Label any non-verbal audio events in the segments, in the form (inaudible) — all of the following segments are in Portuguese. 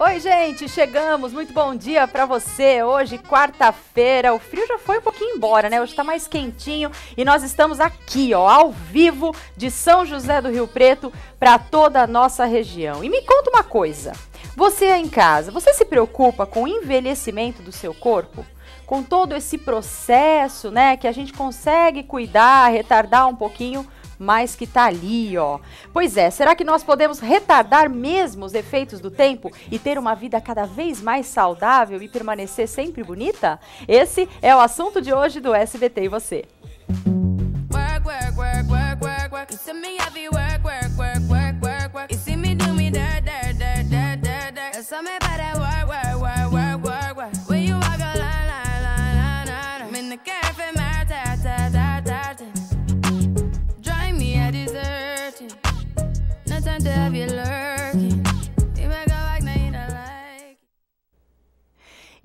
Oi, gente, chegamos. Muito bom dia para você. Hoje, quarta-feira, o frio já foi um pouquinho embora, né? Hoje tá mais quentinho e nós estamos aqui, ó, ao vivo de São José do Rio Preto para toda a nossa região. E me conta uma coisa. Você aí em casa, você se preocupa com o envelhecimento do seu corpo? Com todo esse processo, né, que a gente consegue cuidar, retardar um pouquinho mas que tá ali, ó. Pois é, será que nós podemos retardar mesmo os efeitos do tempo e ter uma vida cada vez mais saudável e permanecer sempre bonita? Esse é o assunto de hoje do SBT e você.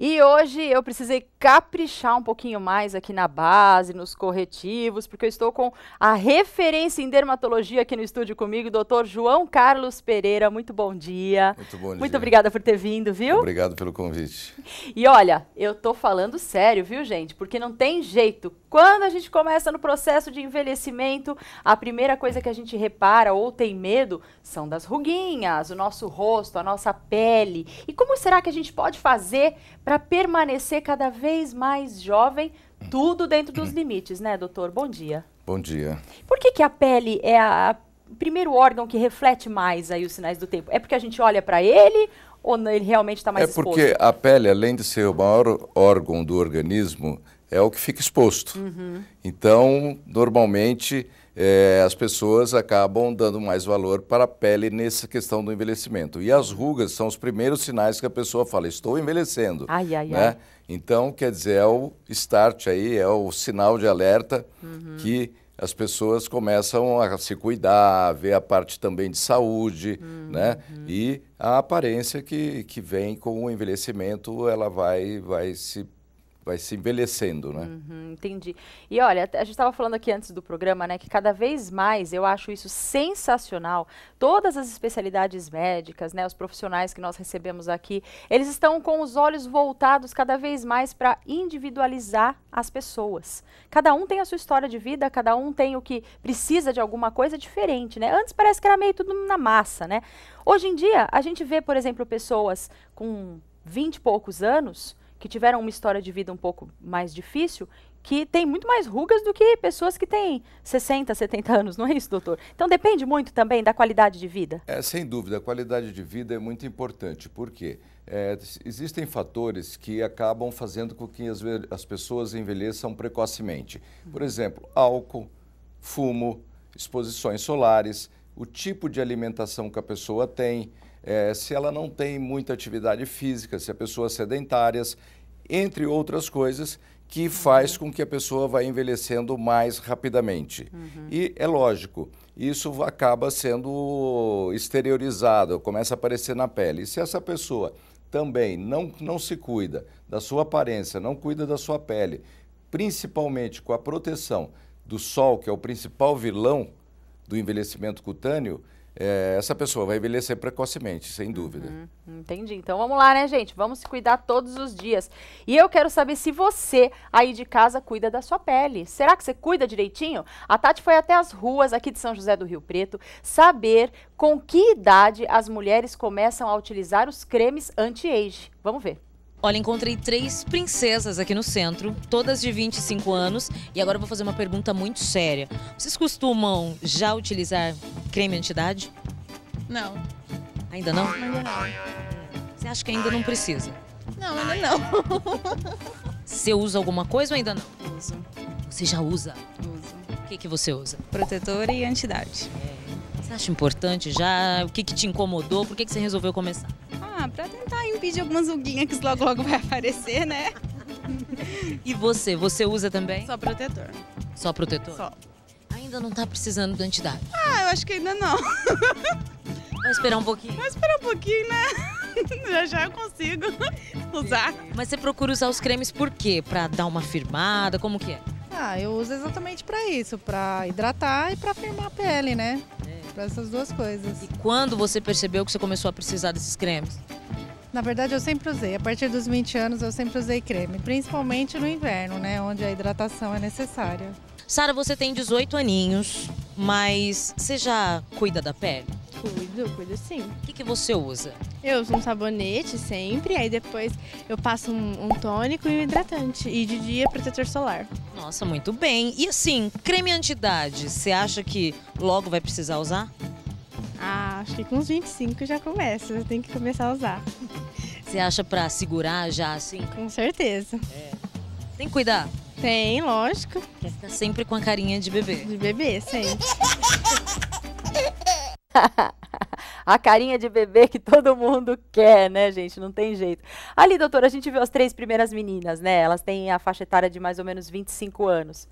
E hoje eu precisei caprichar um pouquinho mais aqui na base, nos corretivos, porque eu estou com a referência em dermatologia aqui no estúdio comigo, o doutor João Carlos Pereira. Muito bom dia. Muito bom dia. Muito obrigada por ter vindo, viu? Obrigado pelo convite. E olha, eu tô falando sério, viu, gente? Porque não tem jeito. Quando a gente começa no processo de envelhecimento, a primeira coisa que a gente repara ou tem medo são das ruguinhas, o nosso rosto, a nossa pele. E como será que a gente pode fazer para permanecer cada vez mais jovem, tudo dentro dos limites, né, doutor? Bom dia. Bom dia. Por que, que a pele é a, o primeiro órgão que reflete mais aí os sinais do tempo? É porque a gente olha para ele ou ele realmente está mais exposto? É porque a pele, além de ser o maior órgão do organismo, é o que fica exposto. Uhum. Então, normalmente é, as pessoas acabam dando mais valor para a pele nessa questão do envelhecimento. E as rugas são os primeiros sinais que a pessoa fala, estou envelhecendo. Ai, ai, né? ai. Então, quer dizer, é o start aí, é o sinal de alerta uhum. que as pessoas começam a se cuidar, a ver a parte também de saúde, uhum. né? E a aparência que, que vem com o envelhecimento, ela vai, vai se vai se envelhecendo, né? Uhum, entendi. E olha, a gente estava falando aqui antes do programa, né, que cada vez mais eu acho isso sensacional. Todas as especialidades médicas, né, os profissionais que nós recebemos aqui, eles estão com os olhos voltados cada vez mais para individualizar as pessoas. Cada um tem a sua história de vida, cada um tem o que precisa de alguma coisa diferente, né? Antes parece que era meio tudo na massa, né? Hoje em dia, a gente vê, por exemplo, pessoas com 20 e poucos anos que tiveram uma história de vida um pouco mais difícil, que tem muito mais rugas do que pessoas que têm 60, 70 anos, não é isso, doutor? Então depende muito também da qualidade de vida. É, sem dúvida, a qualidade de vida é muito importante, porque é, existem fatores que acabam fazendo com que as, as pessoas envelheçam precocemente. Por exemplo, álcool, fumo, exposições solares, o tipo de alimentação que a pessoa tem, é, se ela não tem muita atividade física, se a pessoa é sedentárias, entre outras coisas que faz com que a pessoa vá envelhecendo mais rapidamente. Uhum. E é lógico, isso acaba sendo exteriorizado, começa a aparecer na pele. E se essa pessoa também não, não se cuida da sua aparência, não cuida da sua pele, principalmente com a proteção do sol, que é o principal vilão do envelhecimento cutâneo, é, essa pessoa vai envelhecer precocemente, sem dúvida. Uhum, entendi. Então vamos lá, né, gente? Vamos se cuidar todos os dias. E eu quero saber se você aí de casa cuida da sua pele. Será que você cuida direitinho? A Tati foi até as ruas aqui de São José do Rio Preto saber com que idade as mulheres começam a utilizar os cremes anti-age. Vamos ver. Olha, encontrei três princesas aqui no centro, todas de 25 anos, e agora eu vou fazer uma pergunta muito séria. Vocês costumam já utilizar creme anti-idade? Não. Ainda não? Ainda não. Você acha que ainda não precisa? Não, ainda não. Você usa alguma coisa ou ainda não? Uso. Você já usa? Uso. O que, que você usa? Protetor e anti-idade. É. Você acha importante já? O que, que te incomodou? Por que, que você resolveu começar? Ah, pra tentar impedir algumas ruguinhas que logo logo vai aparecer, né? E você? Você usa também? Só protetor. Só protetor? Só. Ainda não tá precisando de entidade? Ah, eu acho que ainda não. Vai esperar um pouquinho? Vai esperar um pouquinho, né? (laughs) Já já eu consigo usar. Mas você procura usar os cremes por quê? Pra dar uma firmada? Como que é? Ah, eu uso exatamente para isso, para hidratar e para firmar a pele, né? Para essas duas coisas. E quando você percebeu que você começou a precisar desses cremes? Na verdade, eu sempre usei. A partir dos 20 anos, eu sempre usei creme, principalmente no inverno, né, onde a hidratação é necessária. Sara, você tem 18 aninhos, mas você já cuida da pele? Cuido, cuido sim. O que, que você usa? Eu uso um sabonete sempre, aí depois eu passo um, um tônico e um hidratante. E de dia, protetor solar. Nossa, muito bem. E assim, creme anti-idade, você acha que logo vai precisar usar? Ah, acho que com uns 25 já começa, tem que começar a usar. Você acha pra segurar já assim? Com certeza. Tem que cuidar. Tem, lógico. Quer ficar sempre com a carinha de bebê. De bebê, sempre. (laughs) (laughs) a carinha de bebê que todo mundo quer, né, gente? Não tem jeito. Ali, doutora, a gente viu as três primeiras meninas, né? Elas têm a faixa etária de mais ou menos 25 anos.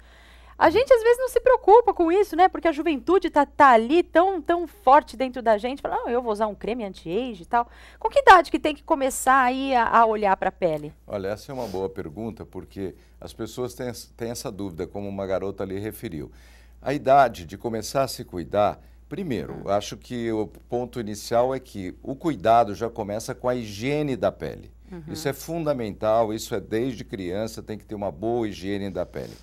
A gente às vezes não se preocupa com isso, né? Porque a juventude tá, tá ali tão, tão forte dentro da gente. Fala, ah, eu vou usar um creme anti-age e tal. Com que idade que tem que começar aí a, a olhar para a pele? Olha, essa é uma boa pergunta, porque as pessoas têm, têm essa dúvida, como uma garota ali referiu. A idade de começar a se cuidar, primeiro, acho que o ponto inicial é que o cuidado já começa com a higiene da pele. Isso é fundamental, isso é desde criança, tem que ter uma boa higiene da pele.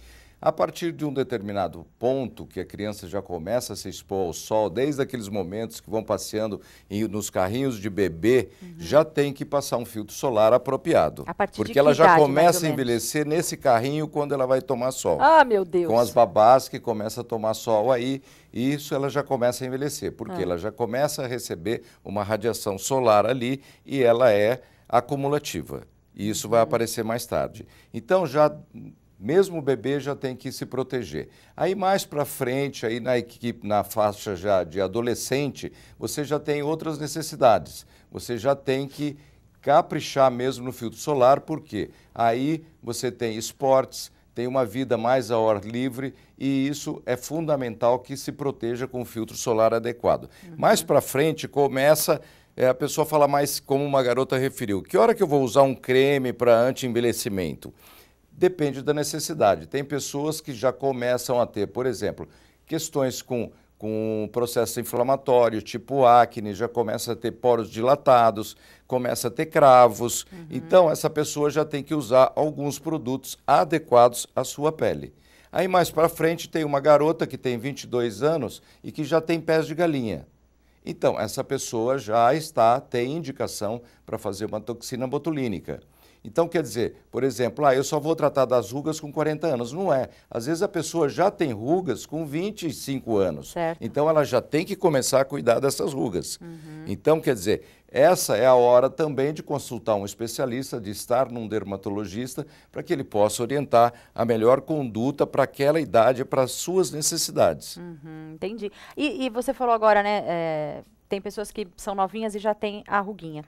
A partir de um determinado ponto que a criança já começa a se expor ao sol, desde aqueles momentos que vão passeando em- nos carrinhos de bebê, já tem que passar um filtro solar apropriado. A partir de porque que ela já idade, mais começa a envelhecer nesse carrinho quando ela vai tomar sol Ah, meu Deus. com as babás que começam a tomar sol aí, e isso ela já começa a envelhecer, porque ela já começa a receber uma radiação solar ali e ela é acumulativa. E isso vai aparecer mais tarde. Então já mesmo o bebê já tem que se proteger. Aí mais para frente, aí na equipe, na faixa já de adolescente, você já tem outras necessidades. Você já tem que caprichar mesmo no filtro solar, porque aí você tem esportes, tem uma vida mais ao ar livre e isso é fundamental que se proteja com o filtro solar adequado. Mais para frente começa é, a pessoa fala mais como uma garota referiu. Que hora que eu vou usar um creme para anti-envelhecimento? Depende da necessidade. Tem pessoas que já começam a ter, por exemplo, questões com, com processo inflamatório, tipo acne, já começa a ter poros dilatados, começa a ter cravos. Então, essa pessoa já tem que usar alguns produtos adequados à sua pele. Aí, mais para frente, tem uma garota que tem 22 anos e que já tem pés de galinha. Então, essa pessoa já está, tem indicação para fazer uma toxina botulínica. Então, quer dizer, por exemplo, ah, eu só vou tratar das rugas com 40 anos. Não é. Às vezes a pessoa já tem rugas com 25 anos. Certo. Então, ela já tem que começar a cuidar dessas rugas. Então, quer dizer, essa é a hora também de consultar um especialista, de estar num dermatologista, para que ele possa orientar a melhor conduta para aquela idade, para as suas necessidades. Hum, entendi. E, e você falou agora, né? é, tem pessoas que são novinhas e já têm a ruguinha.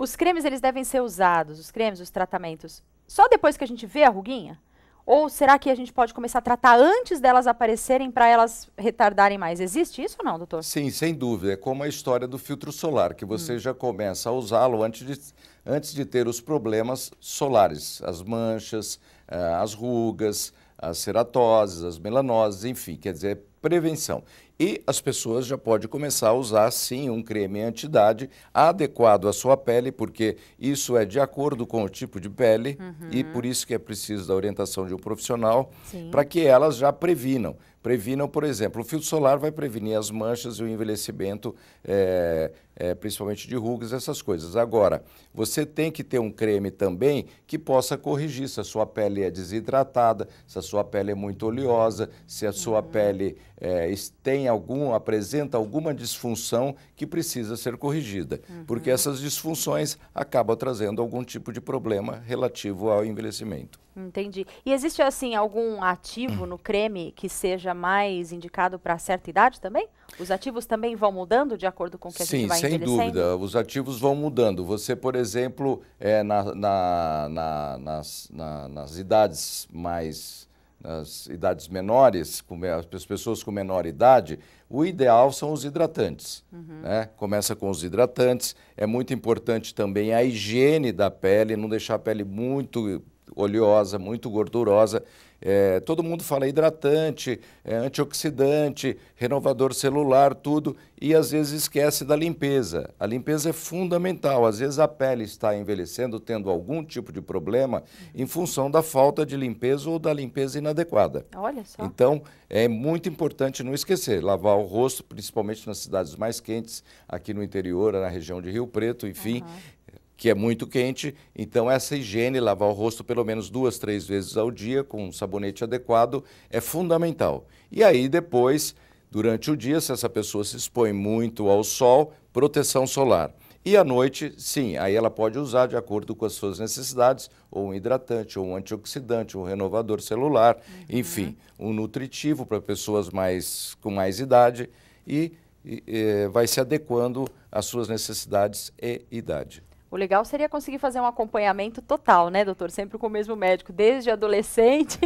Os cremes, eles devem ser usados, os cremes, os tratamentos, só depois que a gente vê a ruguinha? Ou será que a gente pode começar a tratar antes delas aparecerem para elas retardarem mais? Existe isso ou não, doutor? Sim, sem dúvida. É como a história do filtro solar, que você já começa a usá-lo antes de, antes de ter os problemas solares, as manchas, eh, as rugas, as ceratoses, as melanoses, enfim, quer dizer, é prevenção. E as pessoas já podem começar a usar, sim, um creme anti-idade adequado à sua pele, porque isso é de acordo com o tipo de pele e por isso que é preciso da orientação de um profissional para que elas já previnam. Previnam, por exemplo, o filtro solar vai prevenir as manchas e o envelhecimento, eh, eh, principalmente de rugas, essas coisas. Agora, você tem que ter um creme também que possa corrigir se a sua pele é desidratada, se a sua pele é muito oleosa, se a sua pele eh, es- tem algum, apresenta alguma disfunção que precisa ser corrigida. Porque essas disfunções acabam trazendo algum tipo de problema relativo ao envelhecimento. Entendi. E existe, assim, algum ativo no creme que seja mais indicado para certa idade também? Os ativos também vão mudando de acordo com o que a gente Sim, vai sem envelhecendo? dúvida. Os ativos vão mudando. Você, por exemplo, é, na- na- na- nas, na- nas idades mais. nas idades menores, com as pessoas com menor idade, o ideal são os hidratantes. né? Começa com os hidratantes. É muito importante também a higiene da pele, não deixar a pele muito oleosa, muito gordurosa. É, todo mundo fala hidratante, é, antioxidante, renovador celular, tudo, e às vezes esquece da limpeza. A limpeza é fundamental. Às vezes a pele está envelhecendo, tendo algum tipo de problema, em função da falta de limpeza ou da limpeza inadequada. Olha só. Então, é muito importante não esquecer, lavar o rosto, principalmente nas cidades mais quentes, aqui no interior, na região de Rio Preto, enfim. Uhum que é muito quente, então essa higiene, lavar o rosto pelo menos duas, três vezes ao dia com um sabonete adequado é fundamental. E aí depois, durante o dia, se essa pessoa se expõe muito ao sol, proteção solar. E à noite, sim, aí ela pode usar de acordo com as suas necessidades, ou um hidratante, ou um antioxidante, um renovador celular, uhum. enfim, um nutritivo para pessoas mais, com mais idade e, e, e vai se adequando às suas necessidades e idade. O legal seria conseguir fazer um acompanhamento total, né, doutor? Sempre com o mesmo médico, desde adolescente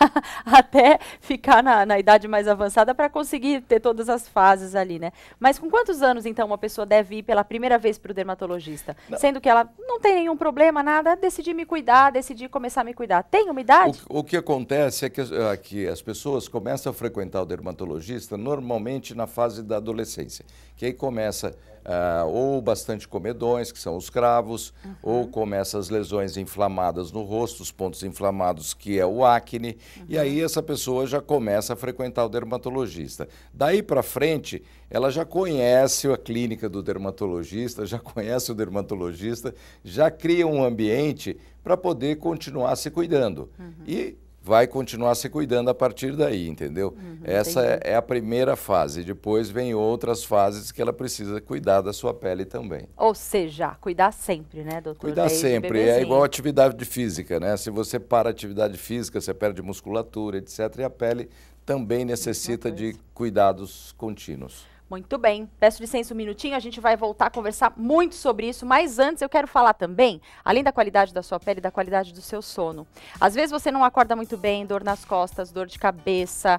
(laughs) até ficar na, na, idade mais avançada para conseguir ter todas as fases ali, né? Mas com quantos anos, então, uma pessoa deve ir pela primeira vez para o dermatologista? Não. Sendo que ela não tem nenhum problema, nada, decidir me cuidar, decidir começar a me cuidar. Tem uma idade? O, o que acontece é que, é que as pessoas começam a frequentar o dermatologista normalmente na fase da adolescência, que aí começa Uh, ou bastante comedões, que são os cravos, uhum. ou começa as lesões inflamadas no rosto, os pontos inflamados, que é o acne, uhum. e aí essa pessoa já começa a frequentar o dermatologista. Daí para frente, ela já conhece a clínica do dermatologista, já conhece o dermatologista, já cria um ambiente para poder continuar se cuidando. Uhum. E vai continuar se cuidando a partir daí, entendeu? Uhum, Essa é, é, a primeira fase. Depois vem outras fases que ela precisa cuidar da sua pele também. Ou seja, cuidar sempre, né, doutor? Cuidar Desde sempre. É igual atividade física, né? Se você para a atividade física, você perde musculatura, etc. E a pele também necessita de cuidados contínuos. Muito bem. Peço licença um minutinho, a gente vai voltar a conversar muito sobre isso, mas antes eu quero falar também, além da qualidade da sua pele, da qualidade do seu sono. Às vezes você não acorda muito bem, dor nas costas, dor de cabeça,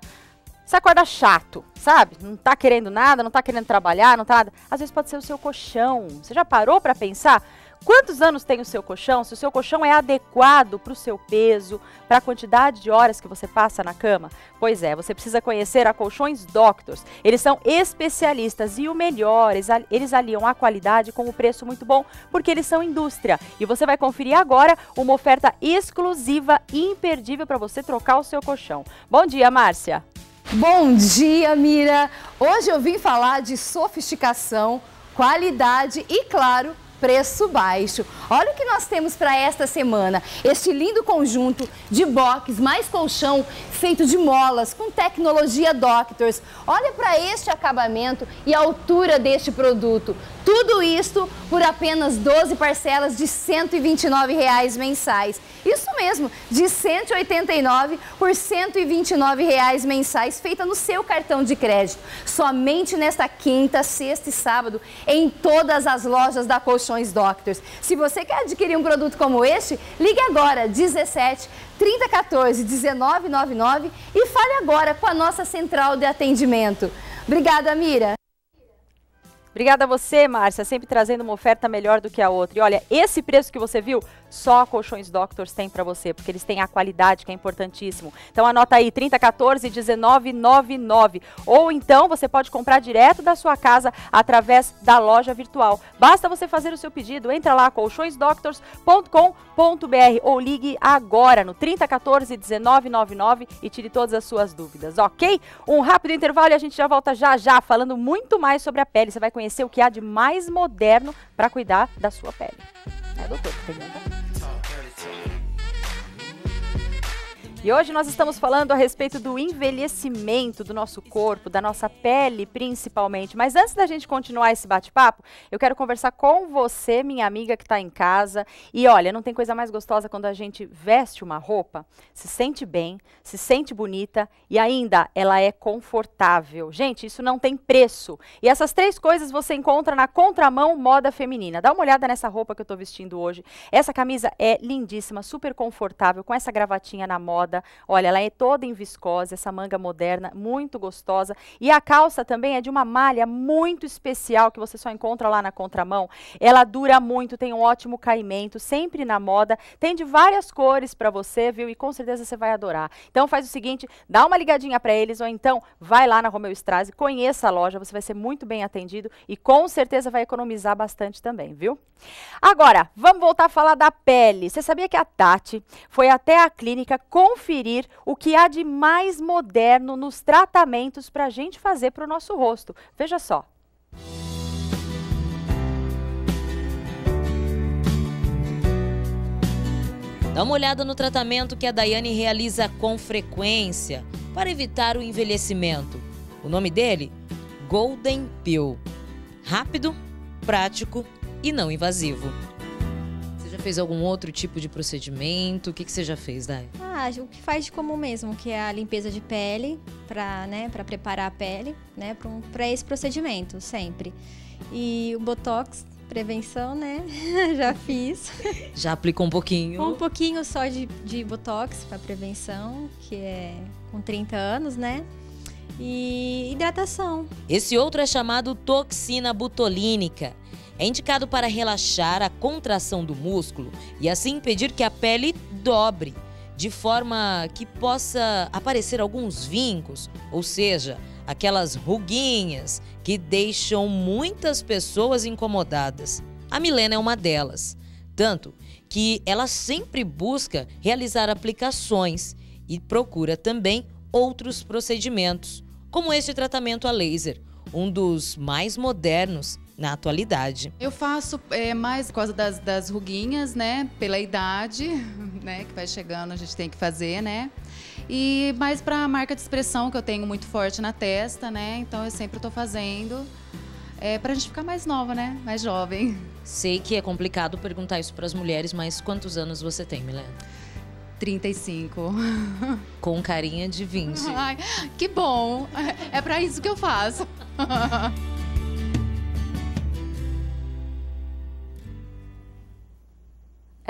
você acorda chato, sabe? Não tá querendo nada, não tá querendo trabalhar, não tá nada. Às vezes pode ser o seu colchão. Você já parou para pensar? Quantos anos tem o seu colchão? Se o seu colchão é adequado para o seu peso, para a quantidade de horas que você passa na cama? Pois é, você precisa conhecer a Colchões Doctors. Eles são especialistas e o melhor, eles aliam a qualidade com o preço muito bom, porque eles são indústria. E você vai conferir agora uma oferta exclusiva e imperdível para você trocar o seu colchão. Bom dia, Márcia. Bom dia, Mira. Hoje eu vim falar de sofisticação, qualidade e, claro, preço baixo. Olha o que nós temos para esta semana. Este lindo conjunto de box mais colchão feito de molas com tecnologia Doctors. Olha para este acabamento e a altura deste produto. Tudo isto por apenas 12 parcelas de 129 reais mensais. Isso mesmo, de 189 por 129 reais mensais, feita no seu cartão de crédito. Somente nesta quinta, sexta e sábado, em todas as lojas da Colchões Doctors. Se você quer adquirir um produto como este, ligue agora 17 3014 1999 e fale agora com a nossa central de atendimento. Obrigada, Mira. Obrigada a você, Márcia, sempre trazendo uma oferta melhor do que a outra. E olha, esse preço que você viu, só Colchões Doctors tem para você, porque eles têm a qualidade que é importantíssimo. Então anota aí, 3014 1999. Ou então você pode comprar direto da sua casa através da loja virtual. Basta você fazer o seu pedido, entra lá colchõesdoctors.com.br ou ligue agora no 3014 1999 e tire todas as suas dúvidas, ok? Um rápido intervalo e a gente já volta já já falando muito mais sobre a pele. Você vai conhecer conhecer o que há de mais moderno para cuidar da sua pele. É, doutor, E hoje nós estamos falando a respeito do envelhecimento do nosso corpo, da nossa pele principalmente. Mas antes da gente continuar esse bate-papo, eu quero conversar com você, minha amiga que está em casa. E olha, não tem coisa mais gostosa quando a gente veste uma roupa, se sente bem, se sente bonita e ainda ela é confortável. Gente, isso não tem preço. E essas três coisas você encontra na Contramão Moda Feminina. Dá uma olhada nessa roupa que eu estou vestindo hoje. Essa camisa é lindíssima, super confortável, com essa gravatinha na moda moda. Olha, ela é toda em viscose, essa manga moderna, muito gostosa. E a calça também é de uma malha muito especial que você só encontra lá na contramão. Ela dura muito, tem um ótimo caimento, sempre na moda. Tem de várias cores para você, viu? E com certeza você vai adorar. Então faz o seguinte, dá uma ligadinha para eles ou então vai lá na Romeu Strazi, conheça a loja, você vai ser muito bem atendido e com certeza vai economizar bastante também, viu? Agora, vamos voltar a falar da pele. Você sabia que a Tati foi até a clínica conferir o que há de mais moderno nos tratamentos para a gente fazer para o nosso rosto? Veja só. Dá uma olhada no tratamento que a Daiane realiza com frequência para evitar o envelhecimento. O nome dele? Golden Pill. Rápido, prático e não invasivo. Fez algum outro tipo de procedimento? O que, que você já fez, Dai? Ah, o que faz de comum mesmo, que é a limpeza de pele, para né, preparar a pele, né, para um, esse procedimento, sempre. E o Botox prevenção, né? (laughs) Já fiz. Já aplicou um pouquinho? Um pouquinho só de, de Botox para prevenção, que é com 30 anos, né? E hidratação. Esse outro é chamado toxina butolínica. É indicado para relaxar a contração do músculo e assim impedir que a pele dobre, de forma que possa aparecer alguns vincos, ou seja, aquelas ruguinhas que deixam muitas pessoas incomodadas. A Milena é uma delas. Tanto que ela sempre busca realizar aplicações e procura também outros procedimentos, como este tratamento a laser, um dos mais modernos na atualidade. Eu faço é, mais por causa das, das ruguinhas, né? Pela idade, (laughs) né? Que vai chegando, a gente tem que fazer, né? E mais para a marca de expressão que eu tenho muito forte na testa, né? Então eu sempre estou fazendo. É, para a gente ficar mais nova, né? Mais jovem. Sei que é complicado perguntar isso para as mulheres, mas quantos anos você tem, Milena? 35. (laughs) Com carinha de 20. Ai, que bom! É para isso que eu faço. (laughs)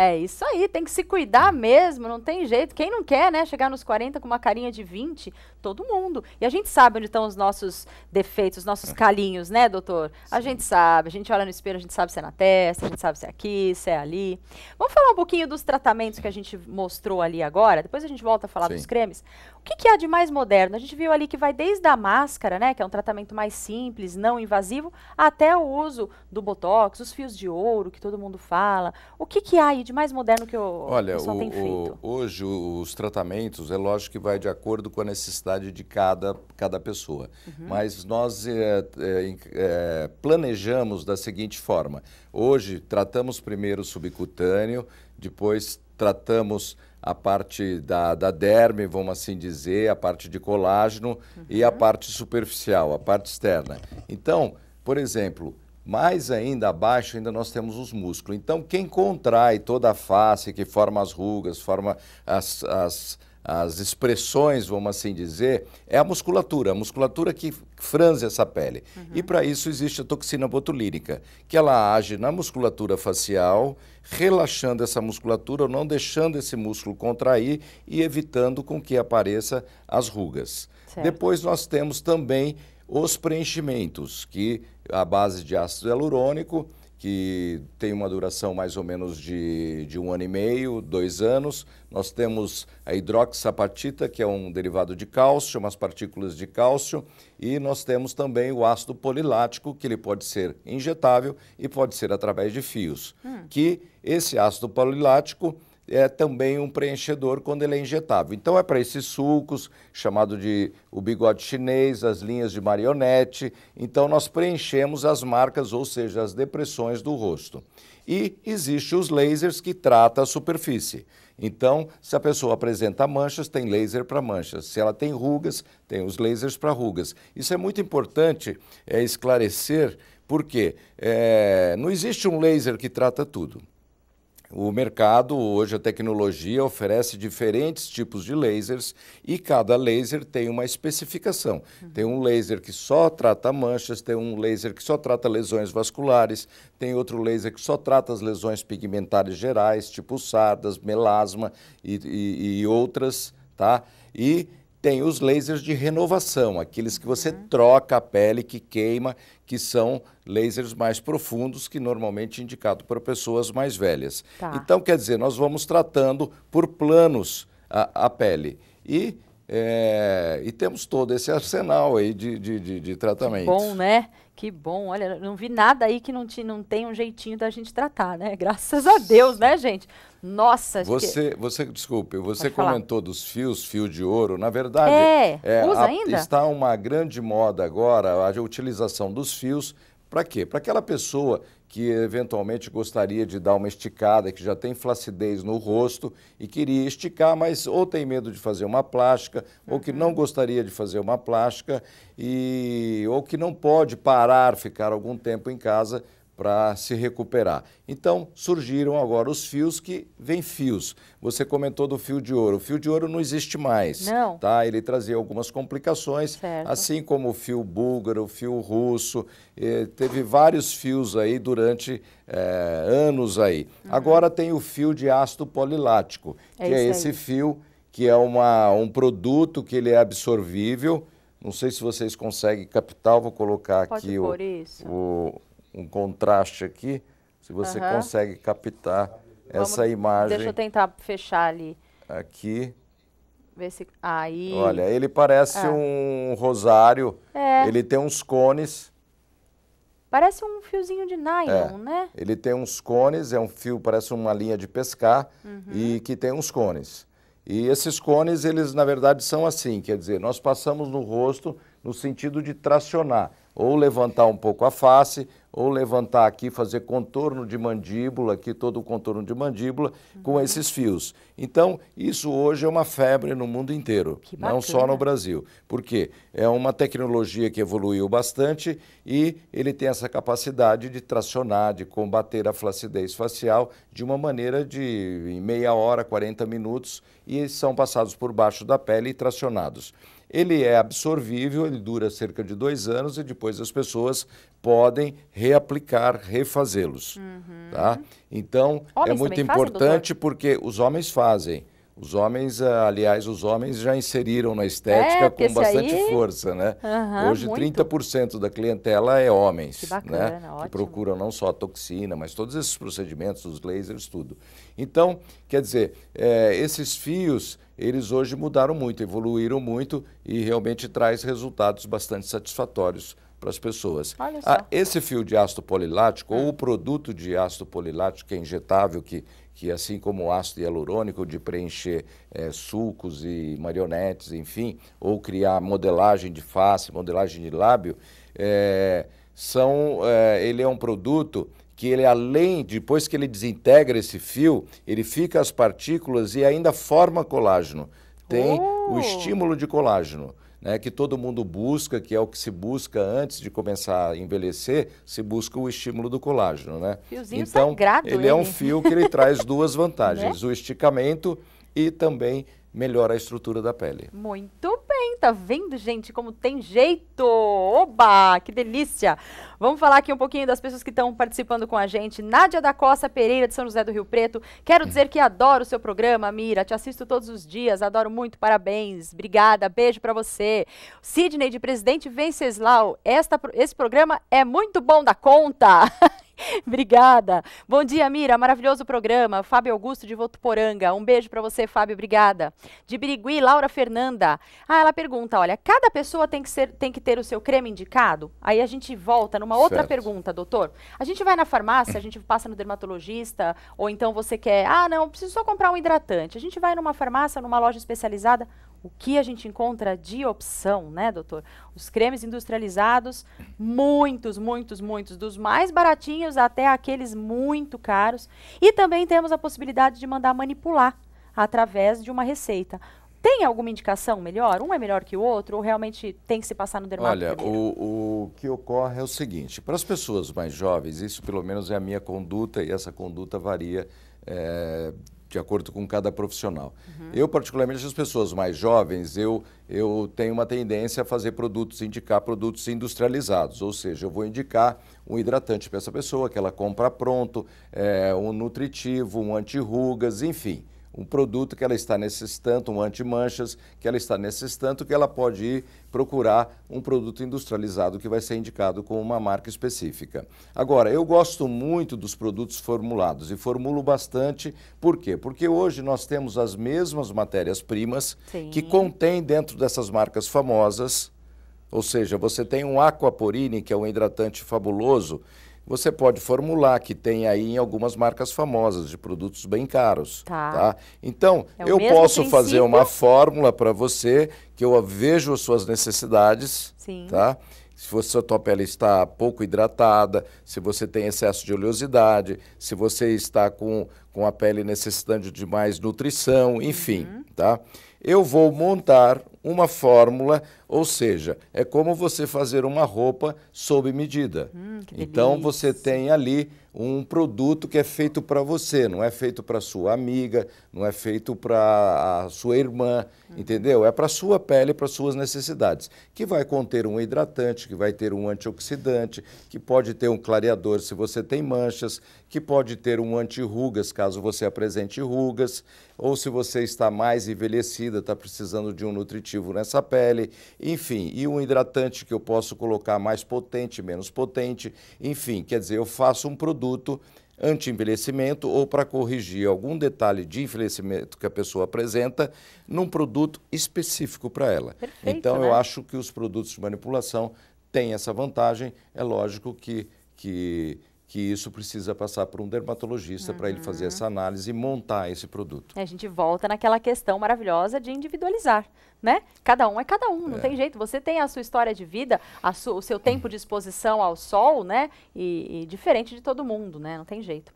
É isso aí, tem que se cuidar mesmo, não tem jeito. Quem não quer, né, chegar nos 40 com uma carinha de 20? Todo mundo. E a gente sabe onde estão os nossos defeitos, os nossos calinhos, né, doutor? Sim. A gente sabe, a gente olha no espelho, a gente sabe se é na testa, a gente sabe se é aqui, se é ali. Vamos falar um pouquinho dos tratamentos que a gente mostrou ali agora, depois a gente volta a falar Sim. dos cremes. O que, que há de mais moderno? A gente viu ali que vai desde a máscara, né, que é um tratamento mais simples, não invasivo, até o uso do botox, os fios de ouro que todo mundo fala. O que, que há aí de mais moderno que o Olha, pessoal o, tem feito? O, hoje os tratamentos, é lógico que vai de acordo com a necessidade de cada, cada pessoa. Uhum. Mas nós é, é, é, planejamos da seguinte forma. Hoje tratamos primeiro o subcutâneo, depois tratamos a parte da, da derme, vamos assim dizer, a parte de colágeno uhum. e a uhum. parte superficial, a parte externa. Então, por exemplo, mais ainda abaixo ainda nós temos os músculos. Então, quem contrai toda a face, que forma as rugas, forma as, as, as expressões, vamos assim dizer, é a musculatura, a musculatura que franze essa pele. Uhum. E para isso existe a toxina botulínica, que ela age na musculatura facial, relaxando essa musculatura, não deixando esse músculo contrair e evitando com que apareça as rugas. Certo. Depois nós temos também os preenchimentos, que a base de ácido hialurônico, que tem uma duração mais ou menos de, de um ano e meio, dois anos. Nós temos a hidroxapatita, que é um derivado de cálcio, umas partículas de cálcio. E nós temos também o ácido polilático, que ele pode ser injetável e pode ser através de fios. Hum. Que esse ácido polilático é também um preenchedor quando ele é injetável. Então é para esses sulcos, chamado de o bigode chinês, as linhas de marionete. Então nós preenchemos as marcas, ou seja, as depressões do rosto. E existe os lasers que tratam a superfície. Então, se a pessoa apresenta manchas, tem laser para manchas. Se ela tem rugas, tem os lasers para rugas. Isso é muito importante é, esclarecer, porque é, não existe um laser que trata tudo. O mercado, hoje a tecnologia oferece diferentes tipos de lasers e cada laser tem uma especificação. Uhum. Tem um laser que só trata manchas, tem um laser que só trata lesões vasculares, tem outro laser que só trata as lesões pigmentares gerais, tipo sardas, melasma e, e, e outras tá? E tem os lasers de renovação, aqueles que Uhum. você troca a pele, que queima, que são lasers mais profundos, que normalmente é indicado para pessoas mais velhas. Tá. Então, quer dizer, nós vamos tratando por planos a, a pele. E, é, e temos todo esse arsenal aí de, de, de, de tratamentos. Bom, né? Que bom. Olha, não vi nada aí que não, ti- não tem um jeitinho da gente tratar, né? Graças a Deus, né, gente? Nossa, acho que- Você, você, desculpe, você Pode falar. comentou dos fios, fio de ouro. Na verdade, É, usa a- ainda? está uma grande moda agora a utilização dos fios. Para quê? Para aquela pessoa que eventualmente gostaria de dar uma esticada, que já tem flacidez no rosto e queria esticar, mas ou tem medo de fazer uma plástica, ou que Uhum. não gostaria de fazer uma plástica, e, ou que não pode parar, ficar algum tempo em casa para se recuperar. Então, surgiram agora os fios que vêm fios. Você comentou do fio de ouro. O fio de ouro não existe mais. Não. Tá? Ele trazia algumas complicações, Certo. assim como o fio búlgaro, o fio russo. eh, teve vários fios aí durante eh, anos aí. Uhum. Agora tem o fio de ácido polilático, É que é isso aí. esse fio que é uma, um produto que ele é absorvível. Não sei se vocês conseguem captar, vou colocar Pode aqui o, isso. o- um contraste aqui, se você Aham. consegue captar Vamos- essa imagem Deixa eu tentar fechar ali. aqui. Ver se. Aí. Olha, ele parece Ah. um rosário, É. ele tem uns cones, Parece um fiozinho de nylon, É. né? ele tem uns cones, é um fio, parece uma linha de pescar Uhum. e que tem uns cones. E esses cones, eles na verdade são assim, quer dizer, nós passamos no rosto no sentido de tracionar, ou levantar um pouco a face, ou levantar aqui, fazer contorno de mandíbula, aqui todo o contorno de mandíbula, com Uhum. esses fios. Então, isso hoje é uma febre no mundo inteiro, não só no Brasil. Por quê? É uma tecnologia que evoluiu bastante e ele tem essa capacidade de tracionar, de combater a flacidez facial de uma maneira de em meia hora, 40 minutos, e são passados por baixo da pele e tracionados. Ele é absorvível, ele dura cerca de dois anos e depois as pessoas podem reaplicar, refazê-los. Tá? Então, Uhum. Homens é muito também fazem, importante porque os homens fazem. Os homens, ah, aliás, os homens já inseriram na estética É, com bastante aí- força, né? Aham, Hoje, muito. 30% da clientela é homens, Que bacana, né? ótimo. Que procuram não só a toxina, mas todos esses procedimentos, os lasers, tudo. Então, quer dizer, eh, esses fios, eles hoje mudaram muito, evoluíram muito e realmente traz resultados bastante satisfatórios para as pessoas. Ah, esse fio de ácido polilático, ou o produto de ácido polilático que é injetável, que, que assim como o ácido hialurônico, de preencher eh, sulcos e marionetes, enfim, ou criar modelagem de face, modelagem de lábio, eh, são, eh, ele é um produto que ele além, depois que ele desintegra esse fio, ele fica as partículas e ainda forma colágeno. Tem Oh! o estímulo de colágeno né, que todo mundo busca, que é o que se busca antes de começar a envelhecer, se busca o estímulo do colágeno, né? Fiozinho então, sagrado ele é um ele. Né? fio que ele traz duas (laughs) vantagens, o esticamento e também melhora a estrutura da pele. Muito bem, tá vendo, gente, como tem jeito? Oba, que delícia! Vamos falar aqui um pouquinho das pessoas que estão participando com a gente. Nádia da Costa Pereira, de São José do Rio Preto. Quero dizer que adoro o seu programa, Mira. Te assisto todos os dias, adoro muito, parabéns. Obrigada, beijo pra você. Sidney, de Presidente Venceslau. Esta, esse programa é muito bom da conta. (laughs) (laughs) obrigada. Bom dia, Mira. Maravilhoso programa. Fábio Augusto de Votuporanga. Um beijo pra você, Fábio. Obrigada. De Birigui, Laura Fernanda. Ah, ela pergunta: olha, cada pessoa tem que, ser, tem que ter o seu creme indicado? Aí a gente volta numa outra Certo. pergunta, doutor. A gente vai na farmácia, a gente passa no dermatologista, ou então você quer, ah, não, preciso só comprar um hidratante. A gente vai numa farmácia, numa loja especializada. O que a gente encontra de opção, né, doutor? Os cremes industrializados, muitos, muitos, muitos, dos mais baratinhos até aqueles muito caros. E também temos a possibilidade de mandar manipular através de uma receita. Tem alguma indicação melhor? Um é melhor que o outro? Ou realmente tem que se passar no dermato Olha, o, o que ocorre é o seguinte: para as pessoas mais jovens, isso pelo menos é a minha conduta e essa conduta varia eh, de acordo com cada profissional. Eu, particularmente, as pessoas mais jovens, eu, eu tenho uma tendência a fazer produtos, indicar produtos industrializados, ou seja, eu vou indicar um hidratante para essa pessoa que ela compra pronto, eh, um nutritivo, um anti-rugas, enfim. Um produto que ela está necessitando, um anti-manchas, que ela está necessitando, que ela pode ir procurar um produto industrializado que vai ser indicado com uma marca específica. Agora, eu gosto muito dos produtos formulados e formulo bastante. Por quê? Porque hoje nós temos as mesmas matérias-primas que contém dentro dessas marcas famosas, ou seja, você tem um Aquaporine, que é um hidratante fabuloso, você pode formular, que tem aí em algumas marcas famosas, de produtos bem caros. Tá. tá? Então, é eu posso princípio? fazer uma fórmula para você, que eu vejo as suas necessidades, Sim. tá? Se você, a tua pele está pouco hidratada, se você tem excesso de oleosidade, se você está com, com a pele necessitando de mais nutrição, enfim, uhum. tá? Eu vou montar uma fórmula, ou seja, é como você fazer uma roupa sob medida. Hum, então você tem ali um produto que é feito para você, não é feito para sua amiga, não é feito para a sua irmã, uhum. entendeu? É para sua pele, para suas necessidades, que vai conter um hidratante, que vai ter um antioxidante, que pode ter um clareador se você tem manchas, que pode ter um anti-rugas caso você apresente rugas, ou se você está mais envelhecida, está precisando de um nutritivo nessa pele, enfim, e um hidratante que eu posso colocar mais potente, menos potente, enfim, quer dizer, eu faço um produto produto anti-envelhecimento ou para corrigir algum detalhe de envelhecimento que a pessoa apresenta num produto específico para ela. Perfeito, então, né? eu acho que os produtos de manipulação têm essa vantagem. É lógico que, que que isso precisa passar por um dermatologista uhum. para ele fazer essa análise e montar esse produto. A gente volta naquela questão maravilhosa de individualizar, né? Cada um é cada um, não é. tem jeito. Você tem a sua história de vida, o seu tempo de exposição ao sol, né? E, e, diferente de todo mundo, né? Não tem jeito.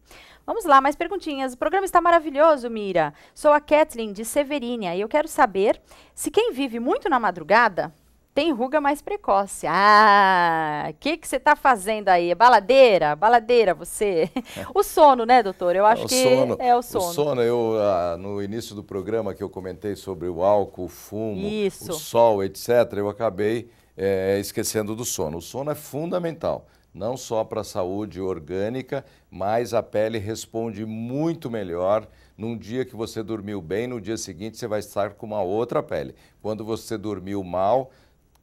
Vamos lá, mais perguntinhas. O programa está maravilhoso, Mira. Sou a Kathleen de Severínia e eu quero saber se quem vive muito na madrugada tem ruga mais precoce. Ah, o que que você está fazendo aí? É baladeira? Baladeira, você. (laughs) o sono, né, doutor? Eu acho é que sono. é o sono. O sono, eu, ah, no início do programa que eu comentei sobre o álcool, o fumo, Isso. o sol, etc., eu acabei é, esquecendo do sono. O sono é fundamental, não só para a saúde orgânica, mas a pele responde muito melhor. Num dia que você dormiu bem, no dia seguinte você vai estar com uma outra pele. Quando você dormiu mal,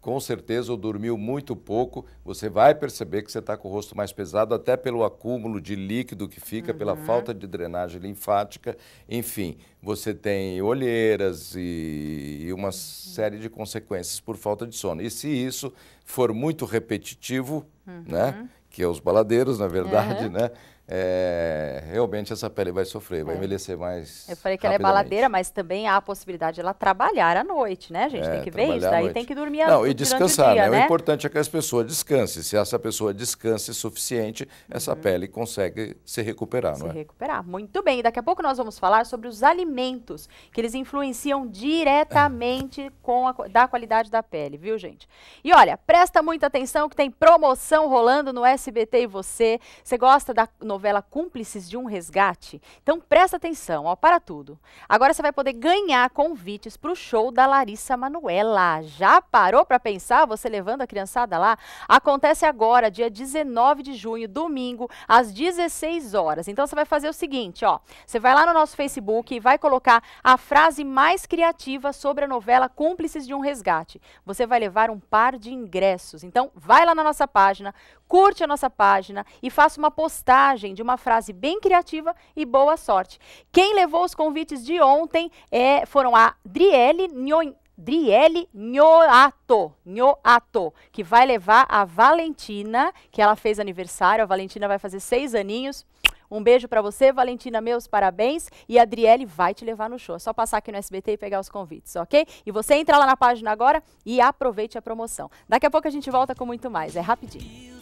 com certeza ou dormiu muito pouco, você vai perceber que você está com o rosto mais pesado, até pelo acúmulo de líquido que fica, uhum. pela falta de drenagem linfática. Enfim, você tem olheiras e, e uma série de consequências por falta de sono. E se isso for muito repetitivo, uhum. né? Que é os baladeiros, na verdade, uhum. né? É, realmente essa pele vai sofrer, vai é. envelhecer mais. Eu falei que ela é baladeira, mas também há a possibilidade de ela trabalhar à noite, né, gente? É, tem que ver isso. Daí tem que dormir Não, e descansar, o dia, né? né? O importante é que as pessoas descansem. Se essa pessoa descanse suficiente, essa uhum. pele consegue se recuperar, se não é? recuperar. Muito bem. Daqui a pouco nós vamos falar sobre os alimentos que eles influenciam diretamente (laughs) com a da qualidade da pele, viu, gente? E olha, presta muita atenção que tem promoção rolando no SBT e você. Você gosta da novela Cúmplices de um Resgate? Então presta atenção, ó, para tudo. Agora você vai poder ganhar convites para o show da Larissa Manuela. Já parou para pensar você levando a criançada lá? Acontece agora, dia 19 de junho, domingo, às 16 horas. Então você vai fazer o seguinte, ó. Você vai lá no nosso Facebook e vai colocar a frase mais criativa sobre a novela Cúmplices de um Resgate. Você vai levar um par de ingressos. Então vai lá na nossa página, curte a nossa página e faça uma postagem de uma frase bem criativa e boa sorte. Quem levou os convites de ontem é, foram a Driele Nho, Driele Nhoato, Nhoato, que vai levar a Valentina, que ela fez aniversário, a Valentina vai fazer seis aninhos. Um beijo para você, Valentina, meus parabéns. E a Adriele vai te levar no show. É só passar aqui no SBT e pegar os convites, ok? E você entra lá na página agora e aproveite a promoção. Daqui a pouco a gente volta com muito mais. É rapidinho.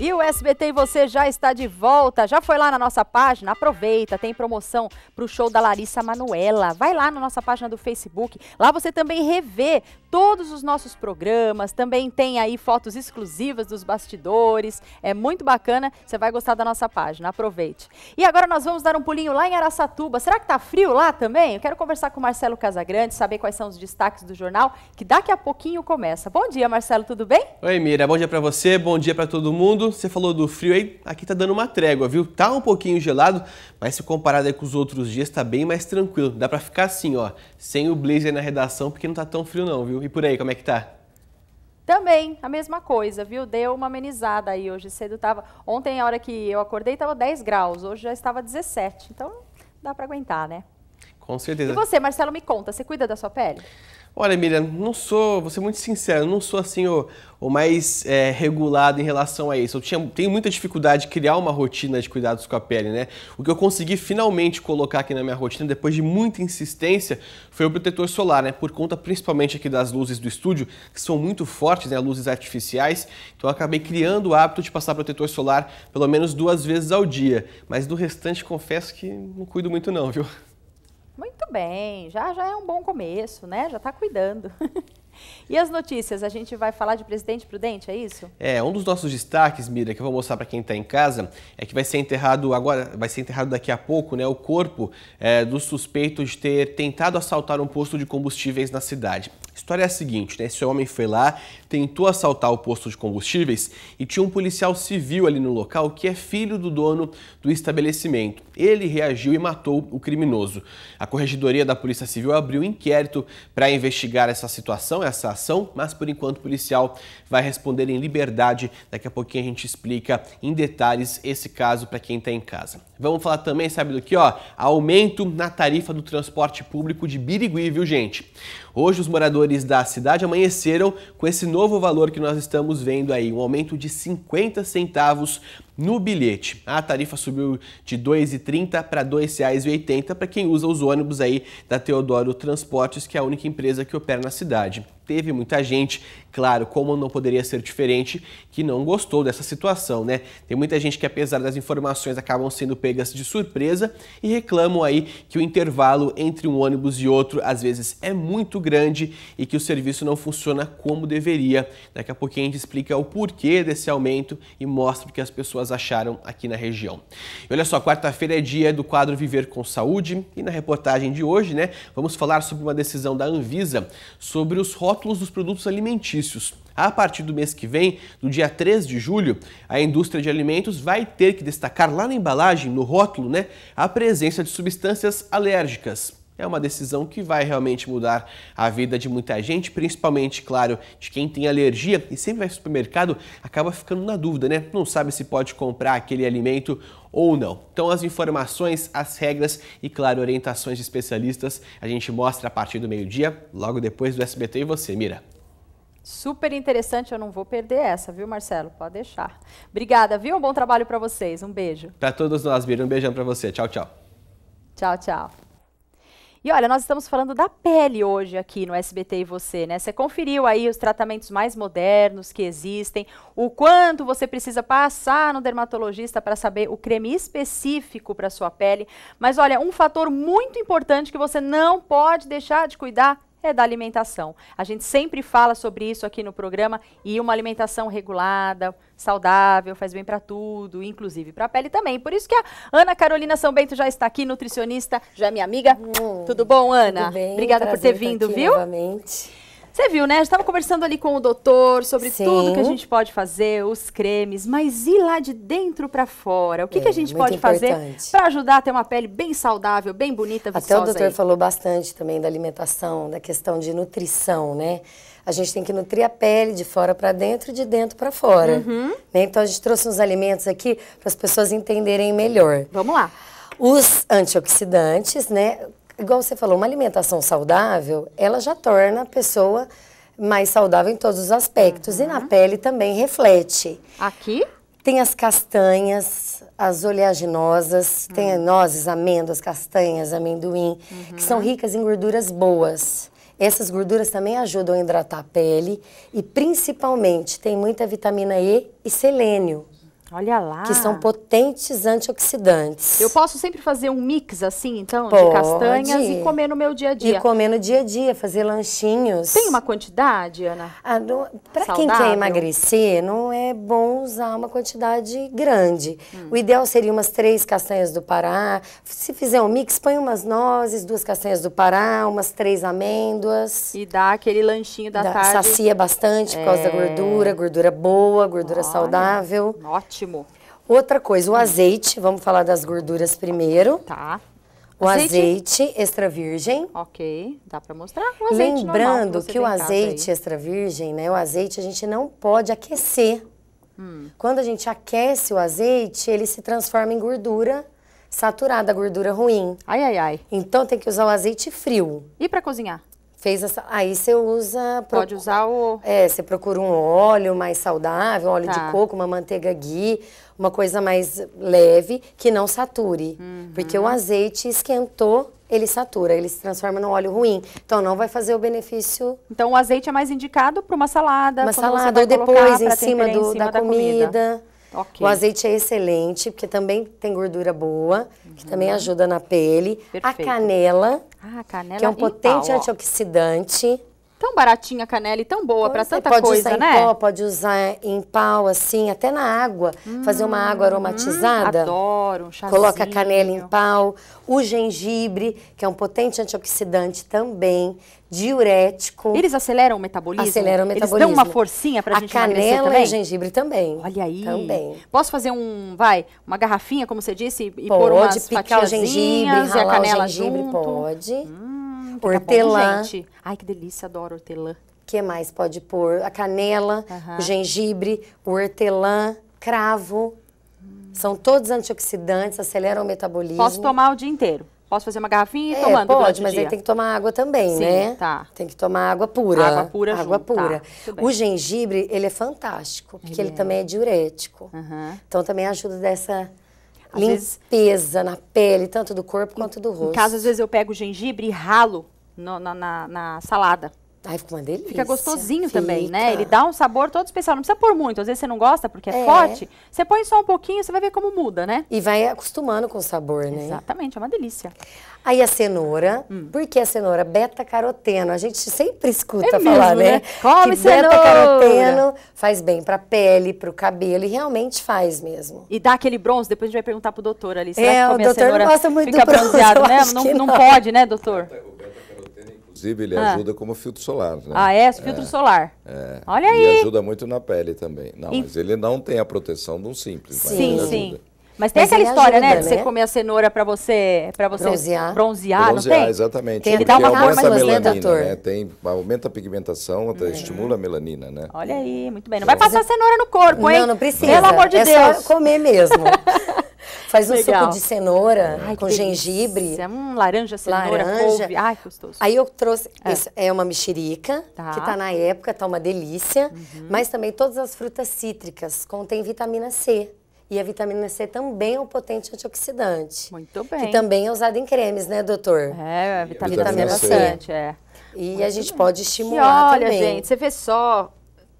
E o SBT e você já está de volta. Já foi lá na nossa página? Aproveita, tem promoção para o show da Larissa Manuela. Vai lá na nossa página do Facebook. Lá você também revê todos os nossos programas. Também tem aí fotos exclusivas dos bastidores. É muito bacana. Você vai gostar da nossa página. Aproveite. E agora nós vamos dar um pulinho lá em Araçatuba. Será que tá frio lá também? Eu quero conversar com o Marcelo Casagrande, saber quais são os destaques do jornal, que daqui a pouquinho começa. Bom dia, Marcelo, tudo bem? Oi, Mira. Bom dia para você, bom dia para todo mundo. Mundo. Você falou do frio aí, aqui tá dando uma trégua, viu? Tá um pouquinho gelado, mas se comparado aí com os outros dias, tá bem mais tranquilo. Dá pra ficar assim, ó, sem o blazer na redação, porque não tá tão frio não, viu? E por aí, como é que tá? Também, a mesma coisa, viu? Deu uma amenizada aí. Hoje cedo tava. Ontem, a hora que eu acordei, tava 10 graus. Hoje já estava 17. Então, dá para aguentar, né? Com certeza. E você, Marcelo, me conta, você cuida da sua pele? Olha, Miriam, não sou, vou ser muito sincero, não sou assim o, o mais é, regulado em relação a isso. Eu tinha, tenho muita dificuldade de criar uma rotina de cuidados com a pele, né? O que eu consegui finalmente colocar aqui na minha rotina, depois de muita insistência, foi o protetor solar, né? Por conta principalmente aqui das luzes do estúdio, que são muito fortes, né? Luzes artificiais. Então eu acabei criando o hábito de passar protetor solar pelo menos duas vezes ao dia. Mas do restante, confesso que não cuido muito não, viu? Muito bem, já, já é um bom começo, né? Já está cuidando. (laughs) E as notícias? A gente vai falar de Presidente Prudente, é isso? É, um dos nossos destaques, Mira, que eu vou mostrar para quem está em casa, é que vai ser enterrado agora, vai ser enterrado daqui a pouco, né, o corpo é, do suspeito de ter tentado assaltar um posto de combustíveis na cidade. História é a seguinte, né? Esse homem foi lá, tentou assaltar o posto de combustíveis e tinha um policial civil ali no local que é filho do dono do estabelecimento. Ele reagiu e matou o criminoso. A Corregedoria da Polícia Civil abriu um inquérito para investigar essa situação, essa ação, mas por enquanto o policial vai responder em liberdade. Daqui a pouquinho a gente explica em detalhes esse caso para quem está em casa. Vamos falar também, sabe do que? Ó, aumento na tarifa do transporte público de Birigui, viu gente? Hoje os moradores da cidade amanheceram com esse novo valor que nós estamos vendo aí, um aumento de 50 centavos no bilhete. A tarifa subiu de R$ 2,30 para R$ 2,80 para quem usa os ônibus aí da Teodoro Transportes, que é a única empresa que opera na cidade teve muita gente, claro, como não poderia ser diferente, que não gostou dessa situação, né? Tem muita gente que, apesar das informações, acabam sendo pegas de surpresa e reclamam aí que o intervalo entre um ônibus e outro às vezes é muito grande e que o serviço não funciona como deveria. Daqui a pouquinho a gente explica o porquê desse aumento e mostra que as pessoas acharam aqui na região. E olha só, quarta-feira é dia do quadro Viver com Saúde e na reportagem de hoje, né, vamos falar sobre uma decisão da Anvisa sobre os rótulos dos produtos alimentícios. A partir do mês que vem, no dia 3 de julho, a indústria de alimentos vai ter que destacar lá na embalagem, no rótulo, né, a presença de substâncias alérgicas. É uma decisão que vai realmente mudar a vida de muita gente, principalmente, claro, de quem tem alergia e sempre vai ao supermercado, acaba ficando na dúvida, né? Não sabe se pode comprar aquele alimento ou não. Então, as informações, as regras e, claro, orientações de especialistas a gente mostra a partir do meio-dia, logo depois do SBT e você, Mira. Super interessante, eu não vou perder essa, viu, Marcelo? Pode deixar. Obrigada, viu? Um bom trabalho para vocês. Um beijo. Para todos nós, Mira, um beijão para você. Tchau, tchau. Tchau, tchau. E olha, nós estamos falando da pele hoje aqui no SBT e você, né? Você conferiu aí os tratamentos mais modernos que existem, o quanto você precisa passar no dermatologista para saber o creme específico para sua pele. Mas olha, um fator muito importante que você não pode deixar de cuidar é da alimentação. A gente sempre fala sobre isso aqui no programa e uma alimentação regulada, saudável, faz bem para tudo, inclusive para a pele também. Por isso que a Ana Carolina São Bento já está aqui, nutricionista, já é minha amiga. Hum, tudo bom, Ana? Tudo bem, Obrigada por ter vindo, viu? Novamente. Você viu, né? Estava conversando ali com o doutor sobre Sim. tudo que a gente pode fazer, os cremes, mas e lá de dentro para fora? O que, é, que a gente pode importante. fazer para ajudar a ter uma pele bem saudável, bem bonita, viçosa Até o doutor aí? falou bastante também da alimentação, da questão de nutrição, né? A gente tem que nutrir a pele de fora para dentro e de dentro para fora. Uhum. Né? Então a gente trouxe uns alimentos aqui para as pessoas entenderem melhor. Vamos lá. Os antioxidantes, né? Igual você falou, uma alimentação saudável, ela já torna a pessoa mais saudável em todos os aspectos. Uhum. E na uhum. pele também reflete. Aqui? Tem as castanhas, as oleaginosas, uhum. tem nozes, amêndoas, castanhas, amendoim, uhum. que são ricas em gorduras boas. Essas gorduras também ajudam a hidratar a pele e principalmente tem muita vitamina E e selênio. Olha lá. que são potentes antioxidantes. Eu posso sempre fazer um mix assim, então, Pode. de castanhas e comer no meu dia a dia. E comer no dia a dia, fazer lanchinhos. Tem uma quantidade, Ana? Ah, Para quem quer emagrecer, não é bom usar uma quantidade grande. Hum. O ideal seria umas três castanhas do Pará. Se fizer um mix, põe umas nozes, duas castanhas do Pará, umas três amêndoas. E dá aquele lanchinho da Dá- tarde. Sacia bastante por causa da É. gordura, gordura boa, gordura Olha, saudável. Ótimo. Outra coisa, o azeite, vamos falar das gorduras primeiro. Tá. O Azeite? azeite, extra virgem. Ok, dá pra mostrar o azeite normal Lembrando que tem o azeite extra virgem, né? O azeite a gente não pode aquecer. Hum. Quando a gente aquece o azeite, ele se transforma em gordura saturada, gordura ruim. Ai, ai, ai. Então tem que usar o azeite frio. E pra cozinhar? Fez essa, aí você usa Pode usar o... é, você procura um óleo mais saudável, um óleo Tá. de coco, uma manteiga ghee, uma coisa mais leve, que não sature. Uhum. Porque o azeite esquentou, ele satura, ele se transforma num óleo ruim. Então não vai fazer o benefício Então o azeite é mais indicado para uma salada. uma salada ou depois em cima, do, em cima da, comida. comida. Ok. O azeite é excelente, porque também tem gordura boa, que também ajuda na pele. Uhum. Perfeito. A canela, Ah, canela que é um potente pau, antioxidante. Tão baratinha a canela e tão boa para Você tanta pode coisa, usar né? em pó, pode usar em pau, assim, até na água. fazer uma água aromatizada. Hum, Adoro, um chazinho. Coloca a canela em pau. O gengibre, que é um potente antioxidante também. Diurético. Aceleram aceleram o metabolismo? Aceleram o Eles metabolismo. dão uma forcinha pra a gente emagrecer canela também? e o gengibre também. Olha aí. Também. Posso fazer um, vai, uma garrafinha, como você disse, e pôr Pode umas picar o gengibre, fatiazinhas e a ralar canela o gengibre, junto? pode. Hum, fica Hortelã. Bom, gente. Ai, que delícia, adoro hortelã. O que mais pode pôr? A canela, o gengibre, o hortelã, cravo. São todos antioxidantes, aceleram o metabolismo. Posso tomar o dia inteiro? Posso fazer uma garrafinha e É, tomando pode, mas aí tem que tomar água também, Sim, né? tá. Tem que tomar água pura. Água pura Água junto, tá, pura. bem. o gengibre, ele é fantástico, porque Ele ele, é. também é diurético. Aham. Então também ajuda dessa Às limpeza na pele, tanto do corpo quanto do rosto. Em casa, às vezes, eu pego o gengibre e ralo no- na, na- na salada. Ai, fica uma delícia. Fica gostosinho também, né? Fica. Ele dá um sabor todo especial. Não precisa pôr muito. Às vezes você não gosta porque é, É. forte. Você põe só um pouquinho, você vai ver como muda, né? E vai acostumando com o sabor, né? Exatamente, é uma delícia. Aí a cenoura, Hum. por que a cenoura? Beta-caroteno. A gente sempre escuta É falar, mesmo, né? né? Come que cenoura. beta-caroteno faz bem pra pele, pro cabelo, e realmente faz mesmo. E dá aquele bronze, depois a gente vai perguntar pro doutor ali. Será É, que o comer a doutor não cenoura gosta muito fica do bronze, bronzeado, (laughs) né? Não, não não. pode, né, doutor? Inclusive, ele Ah. ajuda como filtro solar. Né? Ah, é? Filtro solar. É. Olha E aí. ajuda muito na pele também. Não, E- mas ele não tem a proteção de um simples. mas Sim, sim. ajuda. Mas tem Mas aquela história, né? ajuda, De você né? comer a cenoura pra você, pra você Bronzear. bronzear, Bronzear, não tem? exatamente. Tem porque até uma cor aumenta a mais bonita, melanina, né? Tem, aumenta a pigmentação, até estimula a melanina, né? Olha aí, muito bem. Não vai passar cenoura no corpo, hein? Não, não precisa. Pelo amor de é Deus. só comer mesmo. (laughs) Faz um Legal. suco de cenoura Ai, com delícia. gengibre. Hum, laranja, cenoura, Laranja. couve. Ai, gostoso. Aí eu trouxe, É. isso é uma mexerica, Tá. que tá na época, tá uma delícia, Uhum. mas também todas as frutas cítricas contêm vitamina C. E a vitamina C também é um potente antioxidante. Muito bem. Que também é usado em cremes, né, doutor? É, a vitamina, Vitamina C bastante, é. E a gente pode E estimular olha, também. gente, você vê só,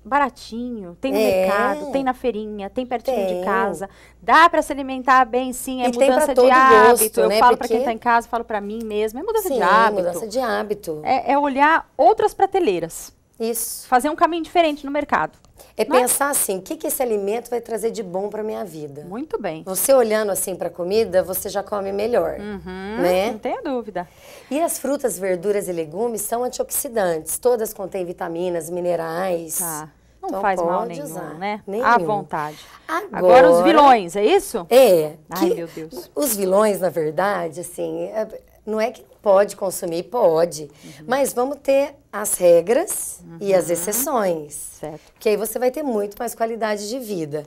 baratinho, tem no É. mercado, tem na feirinha, tem pertinho de Tem. casa. Dá pra se alimentar bem, sim, é E mudança de hábito. gosto, Eu né? falo pra quem Porque- tá em casa, falo pra mim mesmo, é mudança Sim, de hábito. mudança de hábito. É, é olhar outras prateleiras, Isso. fazer um caminho diferente no mercado. É é? pensar assim, o que, que esse alimento vai trazer de bom pra minha vida? Muito bem. Você olhando assim pra comida, você já come melhor, Uhum, né? Não tenha dúvida. E as frutas, verduras e legumes são antioxidantes. Todas contêm vitaminas, minerais. Tá. Não Então faz mal nenhum, usar. né? Nenhum. À vontade. Agora, Agora os vilões, é isso? É. Ai, meu Deus. Os vilões, na verdade, assim, é- não é que pode consumir, pode. Uhum. Mas vamos ter as regras e as exceções. Certo. Que aí você vai ter muito mais qualidade de vida.